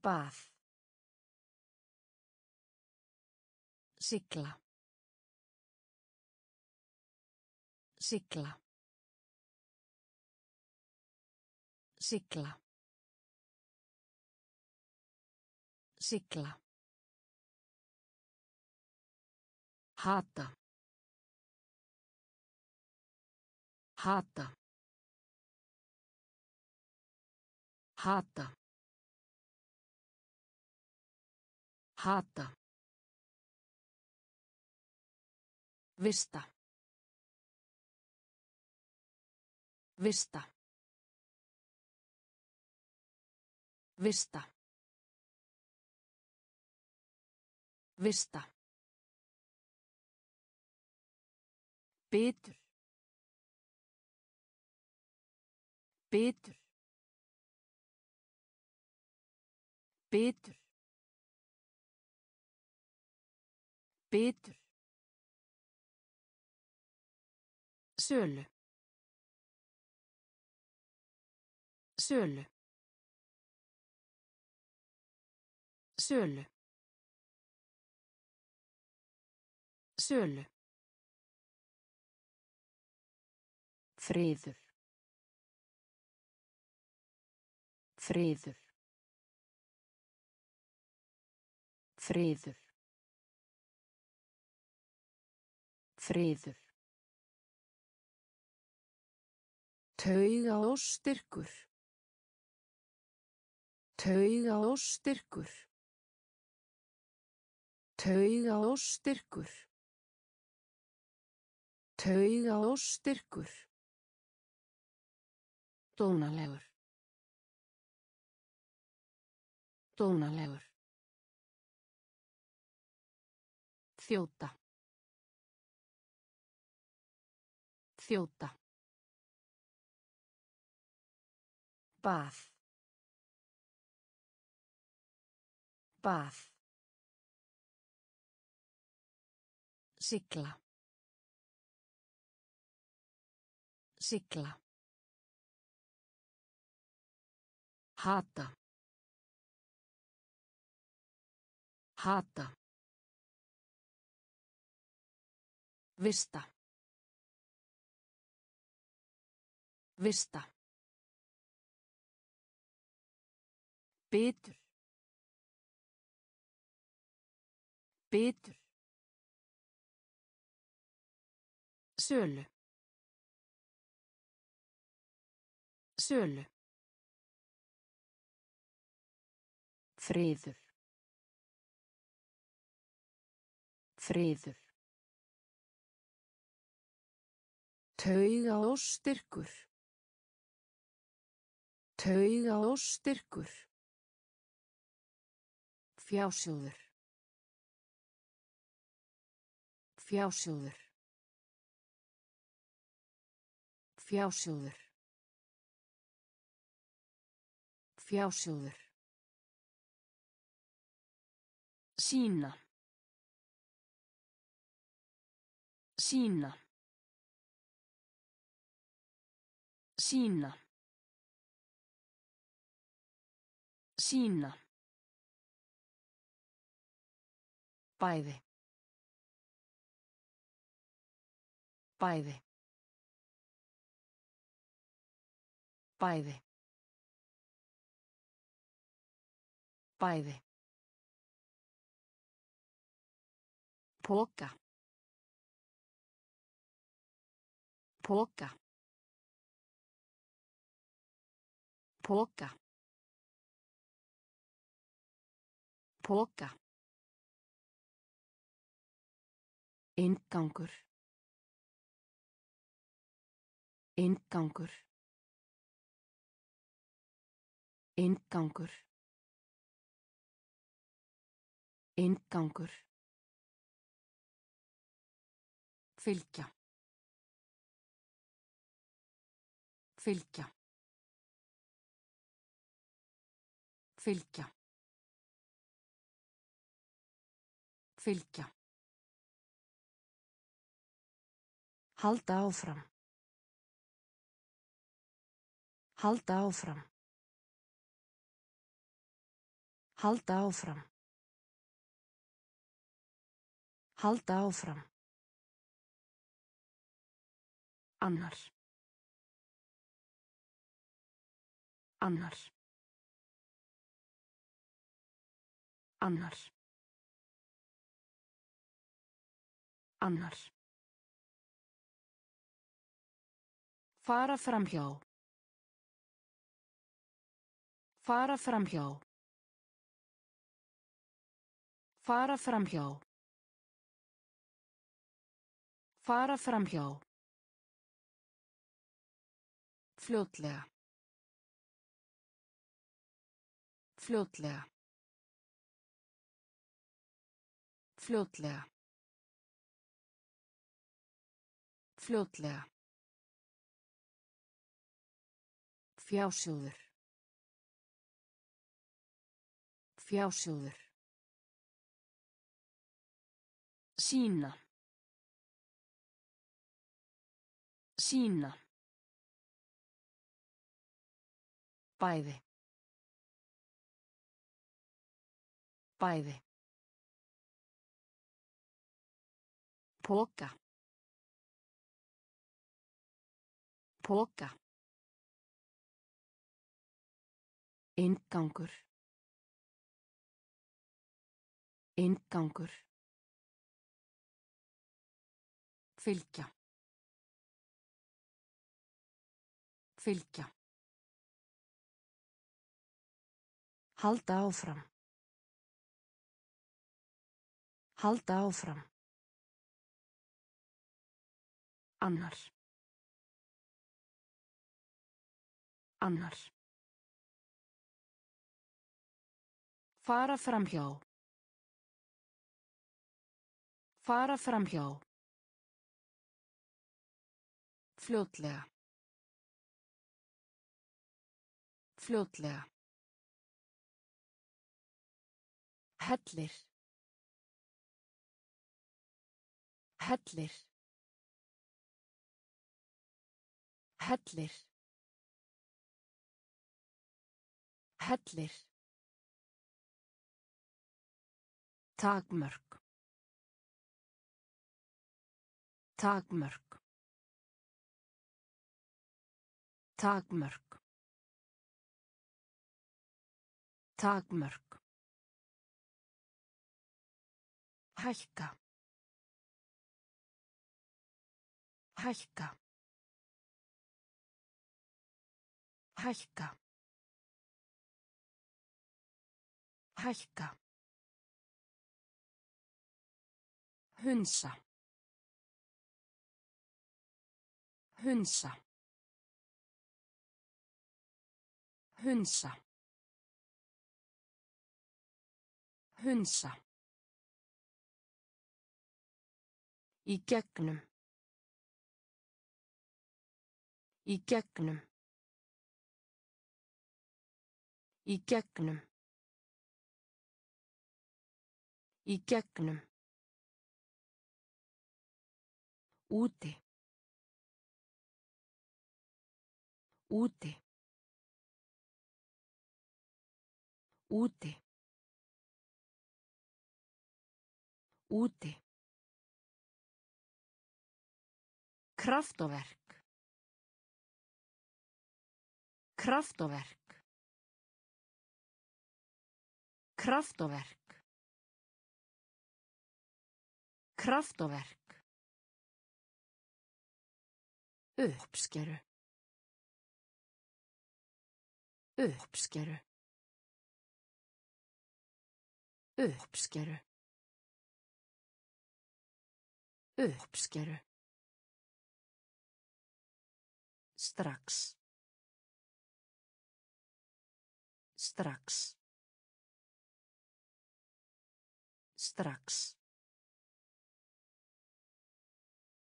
Bað. Sigla. Sigla. Sigla. Sigla. Hata. Hata. Hata. Hata. Vista. Vista. Vista. Vista. Bitur. Bitur. Bitur. Bitur. Sölu. Sölu. Sölu. Sölu. Friður. Friður. Friður. Friður. Tauga og styrkur. Tauga og styrkur. Tauga og styrkur. Tauga og styrkur. Dónalegur. Dónalegur. Þjóta. Þjóta. Bað. Bað. Sigla. Sigla. Hata. Hata. Vista. Vista. Bitur. Bitur. Sölu. Sölu. Friður. Friður. Tauga og styrkur. Tauga og styrkur. Fjásjóður. Fjásjóður. Fjásjóður. Fjásjóður. Sína. Sína. Sína. Sína. Bæði. Bæði. Bæði. Bæði. Póka. Póka. Póka. Póka. Inngangur. Inngangur. Inngangur. Inngangur. Fylgja. Fylgja. Fylgja. Fylgja. Halda áfram. Halda áfram. Halda áfram. Halda áfram. Annar. Annar. Annar. Annar. Fara framhjá. Fara framhjá. Fara framhjá. Fara framhjá. Fljótlega. Fljótlega. Fljótlega. Fljótlega. Fjásjóður. Fjásjóður. Sína. Sína. Bæði. Bæði. Póka. Póka. Inngangur. Inngangur. Fylgja. Fylgja. Halda áfram. Halda áfram. Annar. Annar. Fara framhjá. Fara framhjá. Fljótlega. Fljótlega. Hellir. Hellir. Hellir. Hellir. Takmörk. Takmörk. Takmörk. Takmörk. Hækka. Hækka. Hækka. Hækka. Hunsa. Hunsa. Hunsa. Hunsa. Í gegnum. Í gegnum. Í gegnum. Í gegnum. Úti. Úti. Úti. Úti. Kraftaverk. Kraftaverk. Kraftaverk. Kraftaverk. Uppskeru. Uppskeru. Uppskeru. Uppskeru. Strax. Strax. Strax.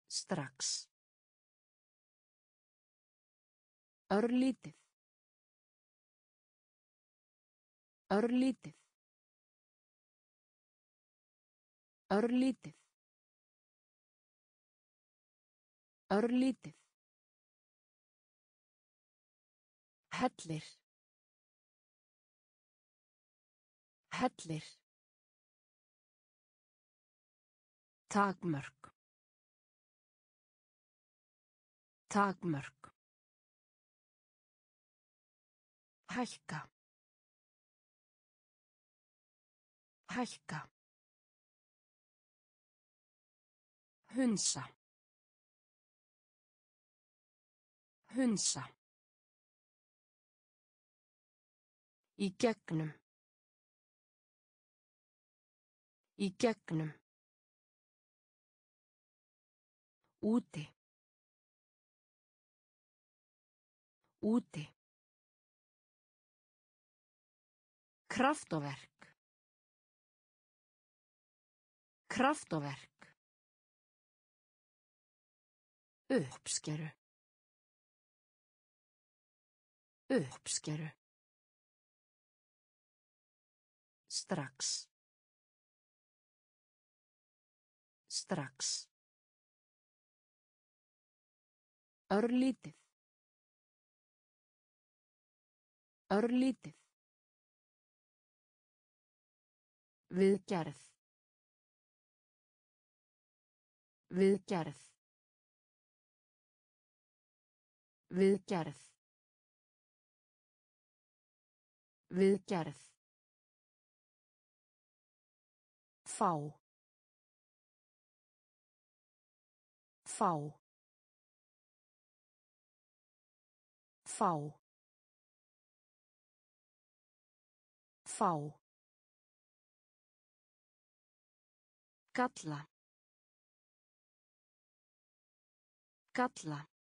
Strax. Örlítið. Örlítið. Örlítið. Örlítið. Hellir. Hellir. Takmörk. Takmörk. Hækka. Hækka. Hunsa. Hunsa. Í gegnum. Í gegnum. Úti. Úti. Kraftoverk. Kraftoverk. Uppskeru. Uppskeru. Strax. Strax. Örlítið. Örlítið. Viðgerð. Viðgerð. Viðgerð. Viðgerð. Fá. Fá. Fá. Fá. Kalla. Kalla.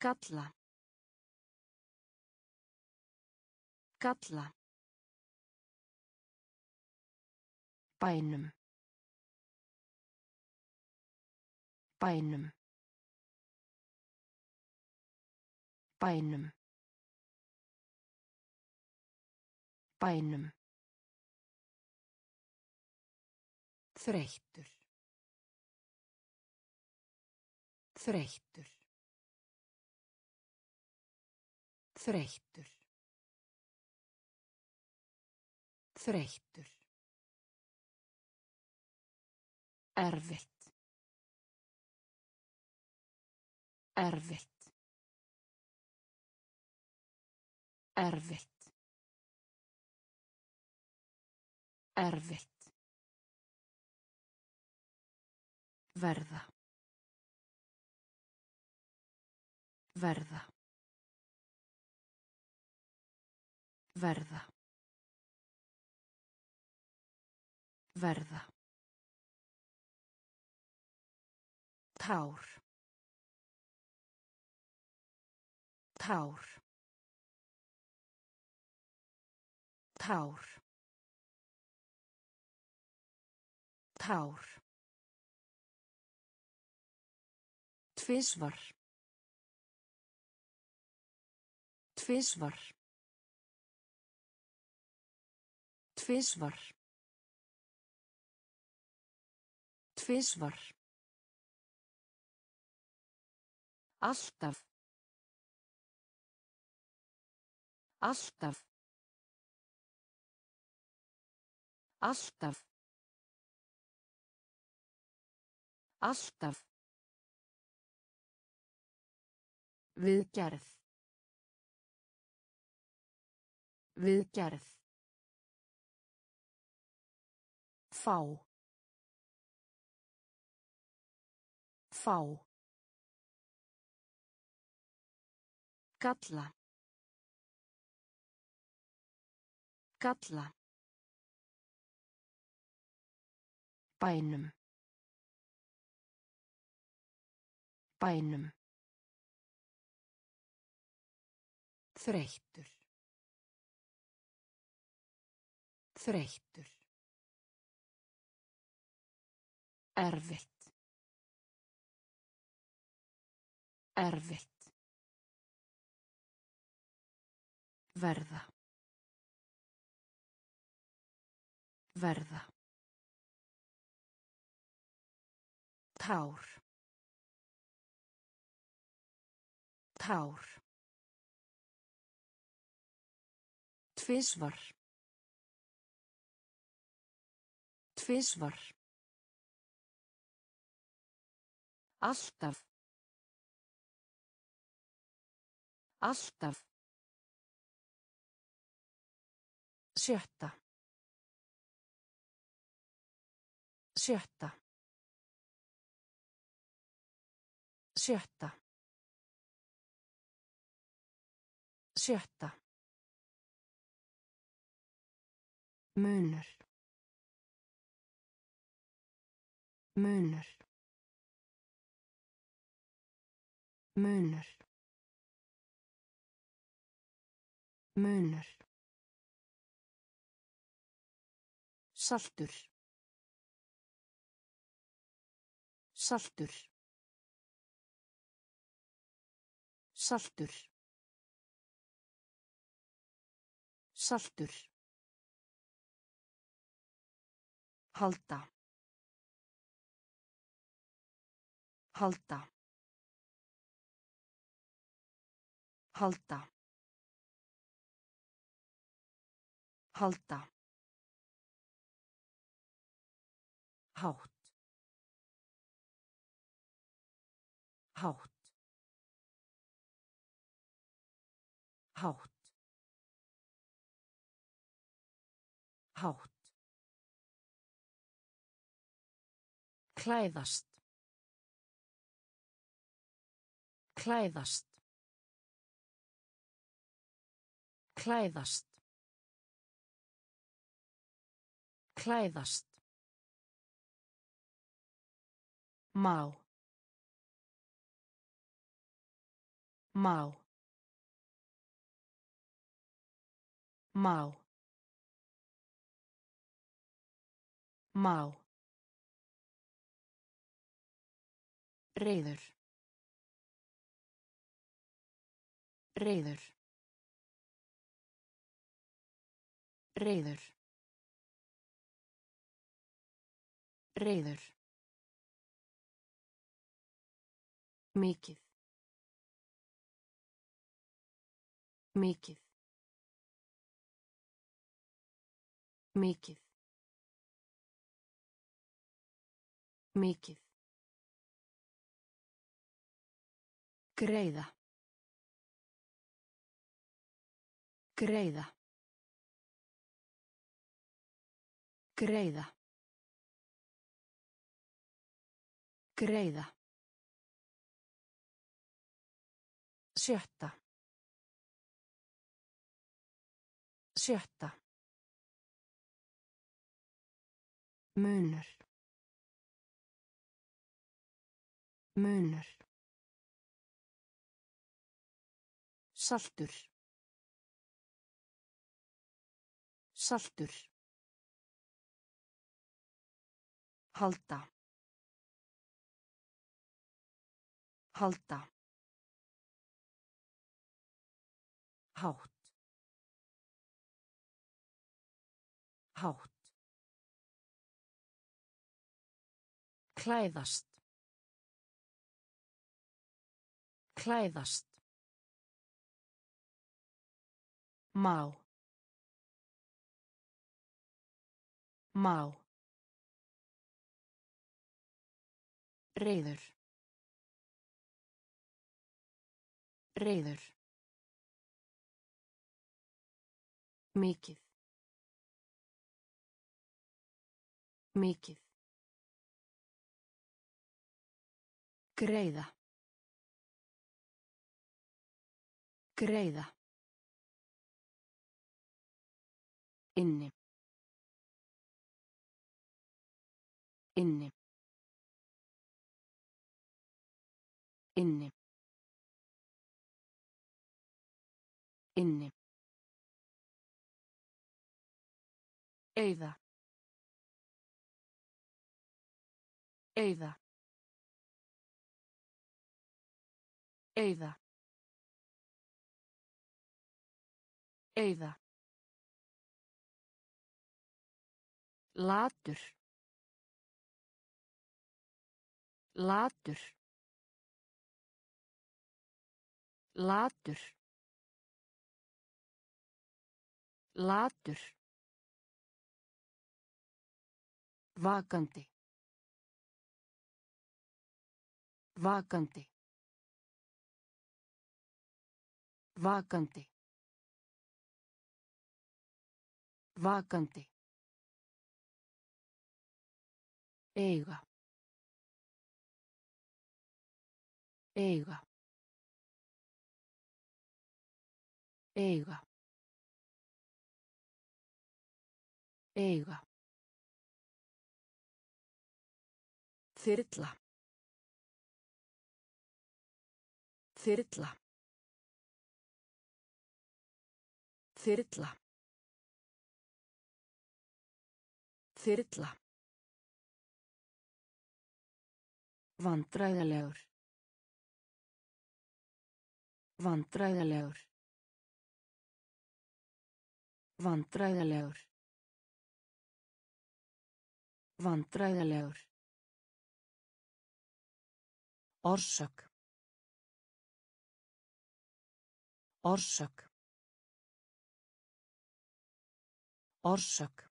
Kalla. Kalla. Bænum. Bænum. Bænum. Bænum. Þreyttur. Þreyttur. Þreyttur. Þreyttur. Erfitt. Erfitt. Erfitt. Erfitt. Verða. Verða. Verða. Verða. Tár. Tár. Tár. Tár. Tvisvar. Tvisvar. Tvisvar. Tvisvar. Alltaf. Alltaf. Alltaf. Alltaf. Viðgerð. Viðgerð. Fá. Fá. Kalla. Kalla. Bænum. Bænum. Þreyttur. Þreyttur. Erfitt. Erfitt. Verða. Verða. Tár. Tár. Tvisvar. Tvisvar. Alltaf. Alltaf. Sjötta. Sjötta. Sjötta. Sjötta. Munur. Munur. Munur. Munur. Saltur. Saltur. Saltur. Saltur. Halda. Halda. Halda. Halda. Hátt. Hátt. Hátt. Hátt. Klæðast. Klæðast. Klæðast. Klæðast. Má. Má. Má. Má. Reyður. Reyður. Reyður. Reyður. Mikið. Mikið. Mikið. Mikið. Greiða. Greiða. Greiða. Greiða. Sjötta. Sjötta. Munur. Munur. Saltur. Saltur. Halda. Halda. Hátt. Hátt. Klæðast. Klæðast. Má. Má. Reyður. Reyður. Mikið. Mikið. Greiða. Greiða. Inni. Inni. Inni. Inni. Eyða. Eyða. Eyða. Eyða. Latur. Latur. Latur. Latur. Vakandi. Vakandi. Vakandi. Vakandi. Eiga. Eiga. Eiga. Eiga. Þyrla. Þyrla. Þyrla. Þyrla. Vandræðalegur. Vandræðalegur. Vandræðalegur. Vandræðalegur. Orsök. Orsök. Orsök.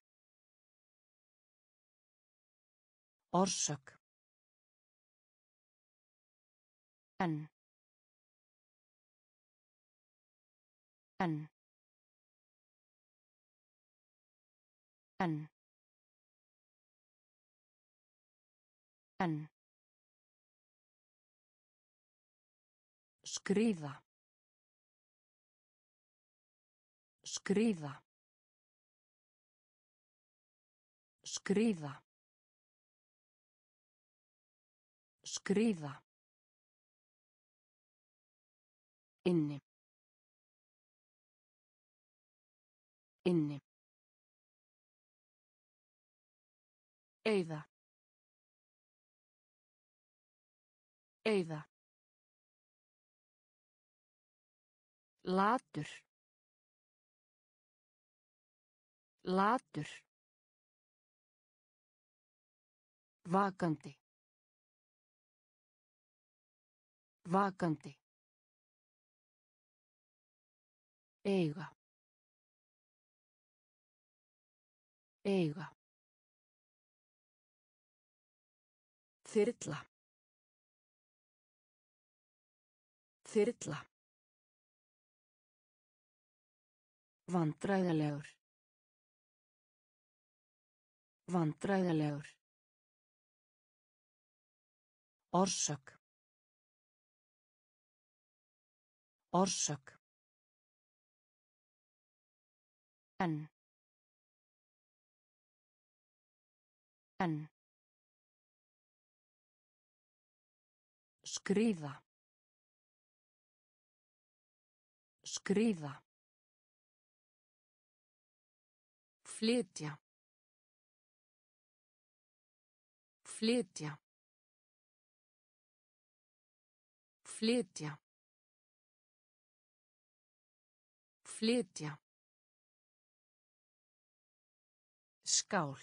Orsök. En. En. En. En. Skriða. Skriða. Skriða. Skriða. Inni. Inni. Eyða. Eyða. Latur. Latur. Vakandi. Vakandi. Eiga. Eiga. Þyrla. Þyrla. Vandræðalegur. Vandræðalegur. Orsök. Orsök. En. En. Skriða. Skriða. Flytja. Flytja. Flytja. Flytja. Skál.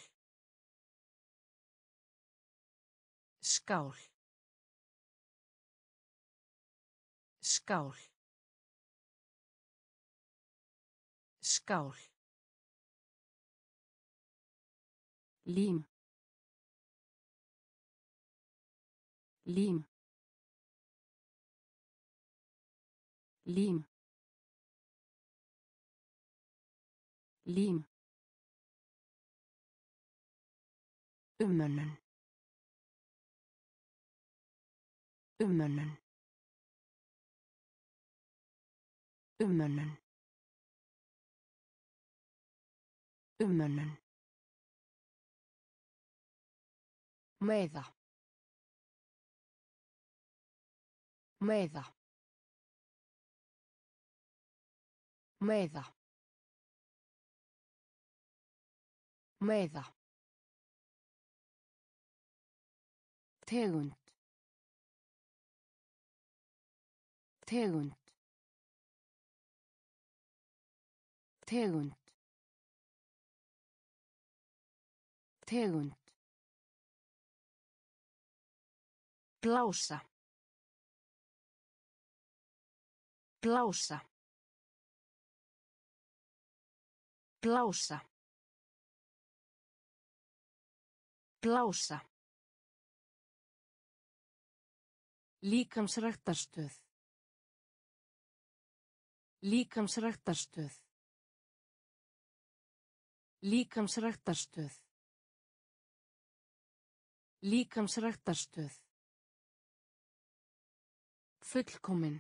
Skál. Skál. Skál. Lím. Lím. Lím. Lím. Umönnun. Umönnun. Umönnun. Umönnun. Meiða. Meiða. Meiða. Meiða. Tegund. Tegund. Tegund. Tegund. Blása. Blása. Blása. Blása. Líkamsræktarstöð. Líkamsræktarstöð. Líkamsræktarstöð. Líkamsræktarstöð. Fullkomin.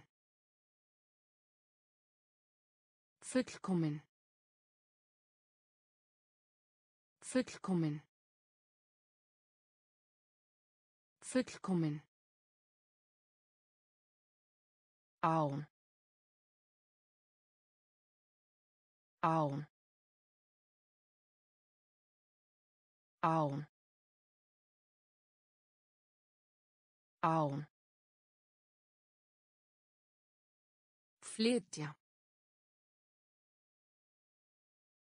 Fullkomin. Fullkomin. Fullkomin. Án. Án. Án. Án. Flytja.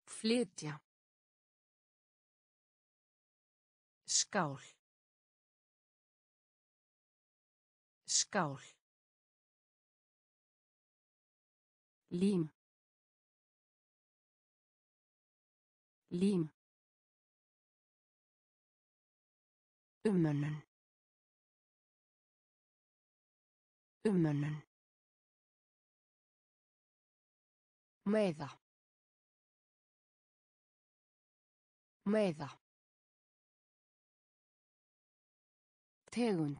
Flytja. Skál. Skál. Lím. Lím. Umönnun. Umönnun. Meiða. Meiða. Tegund.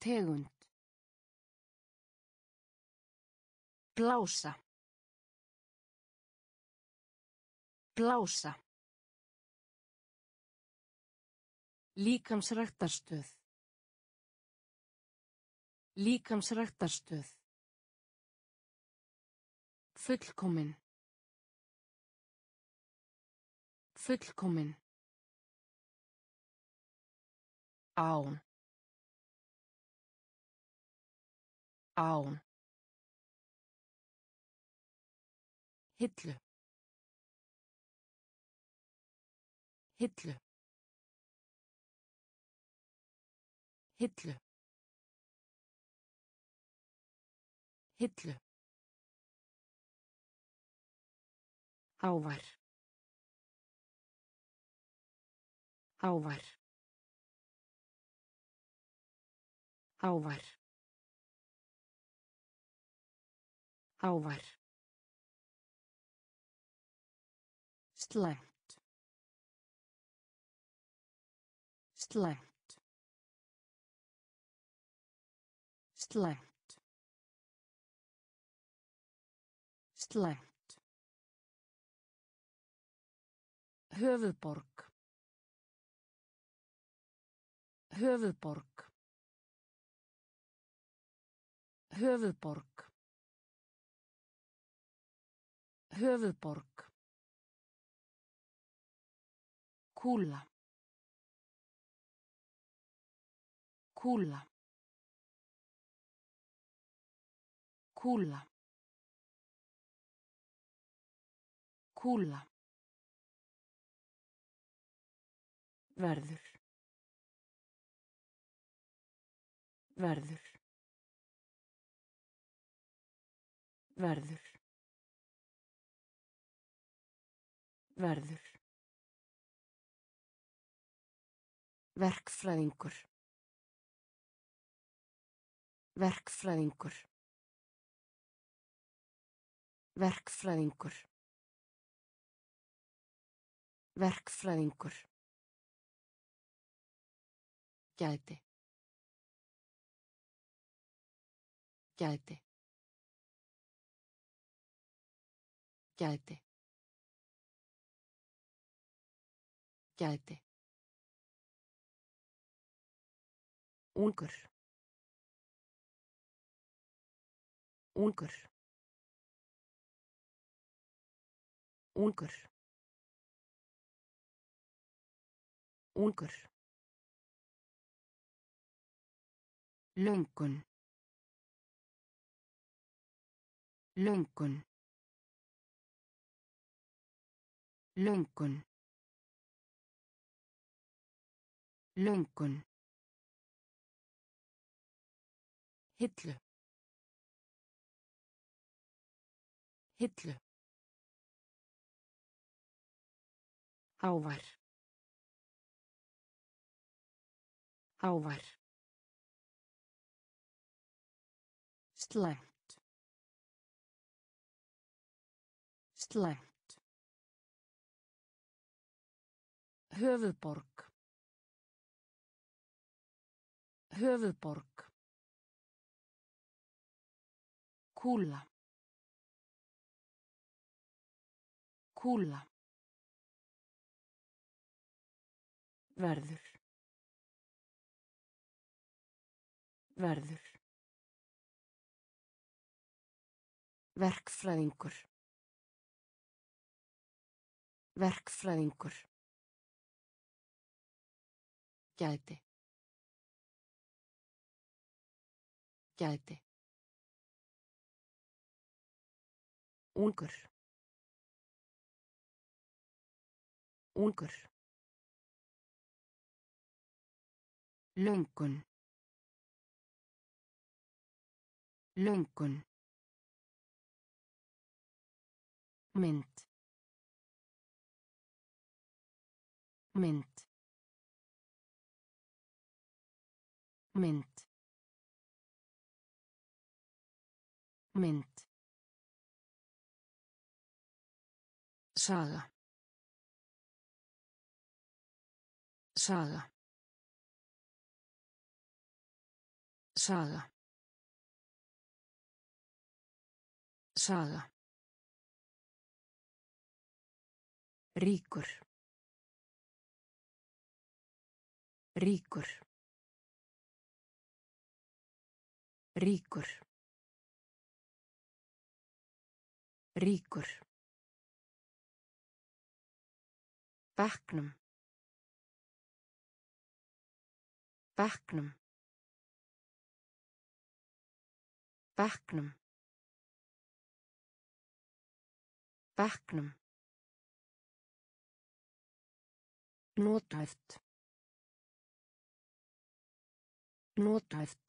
Tegund. Blása. Blása. Líkamsræktarstöð. Líkamsræktarstöð. Fullkomin. Fullkomin. Án. Án. Hillu. Hillu. Hillu. Hillu. Hávar. Hávar. Hávar. Hávar. Slæmt. Slæmt. Slæmt. Slæmt. Höfuðborg. Höfuðborg. Höfuðborg. Höfuðborg. Kúla. Kúla. Kúla. Kúla. verður. Verður. Verður. Verður. Verkfræðingur. Verkfræðingur verkfræðingur verkfræðingur Gæti. Gæti. Gæti. Gæti. Ungur. Ungur. Ungur. Ungur. Löngun. Löngun. Löngun. Löngun. Hillu. Hillu. Hávar. Hávar. Slæmt. Slæmt. Höfuðborg. Höfuðborg. Kúla. Kúla. Verður. Verður. Verkfræðingur. Verkfræðingur. Gæti. Gæti. Ungur. Ungur. Löngun. Löngun. Mynd. Mynd. Mynd. Mynd. Saga. Saga. Saga. Saga. Ríkur. Ríkur. Ríkur. Ríkur. Bekknum. Bekknum. Bekknum. Bekknum. Notæft. Notæft.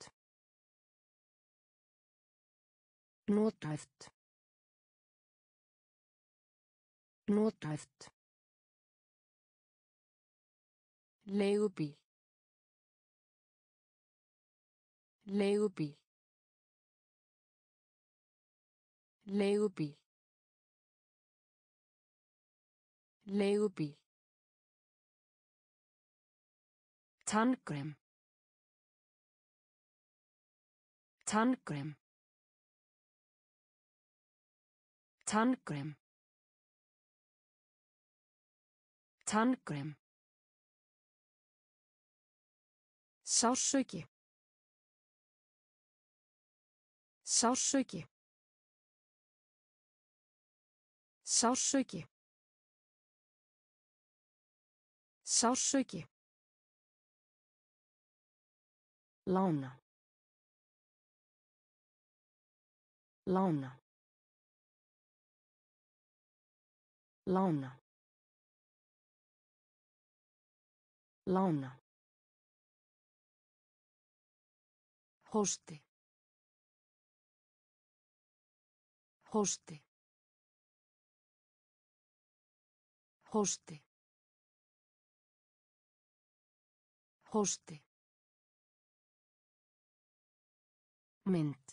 Notæft. Notæft. Leigubíl. Leigubíl. Leigubíl. Leigubíl. Tannkrem. Tannkrem. Tannkrem. Tannkrem. Sársauki. Sársauki. Sársauki. Sársauki. Lána. Lána. Lána. Lána. Hósti. Hósti. Hósti. Hósti. Mynd.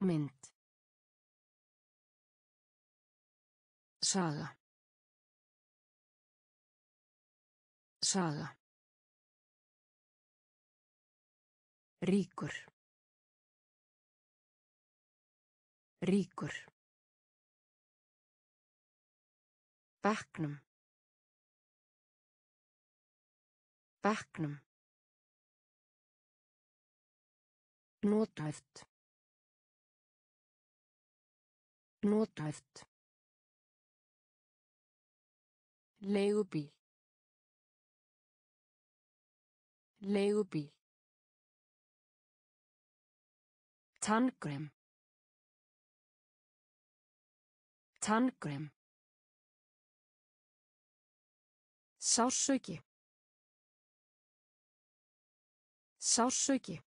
Mynd. Saga. Saga. Ríkur. Ríkur. Bekknum. Bekknum. Notæft. Notæft. Leigubíl. Leigubíl. Tannkrem. Tannkrem. Sársauki. Sársauki.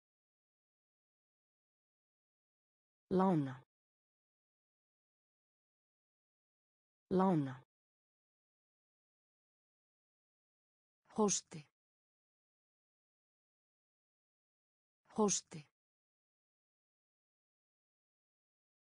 Lána. Lána. Hósti. Hósti.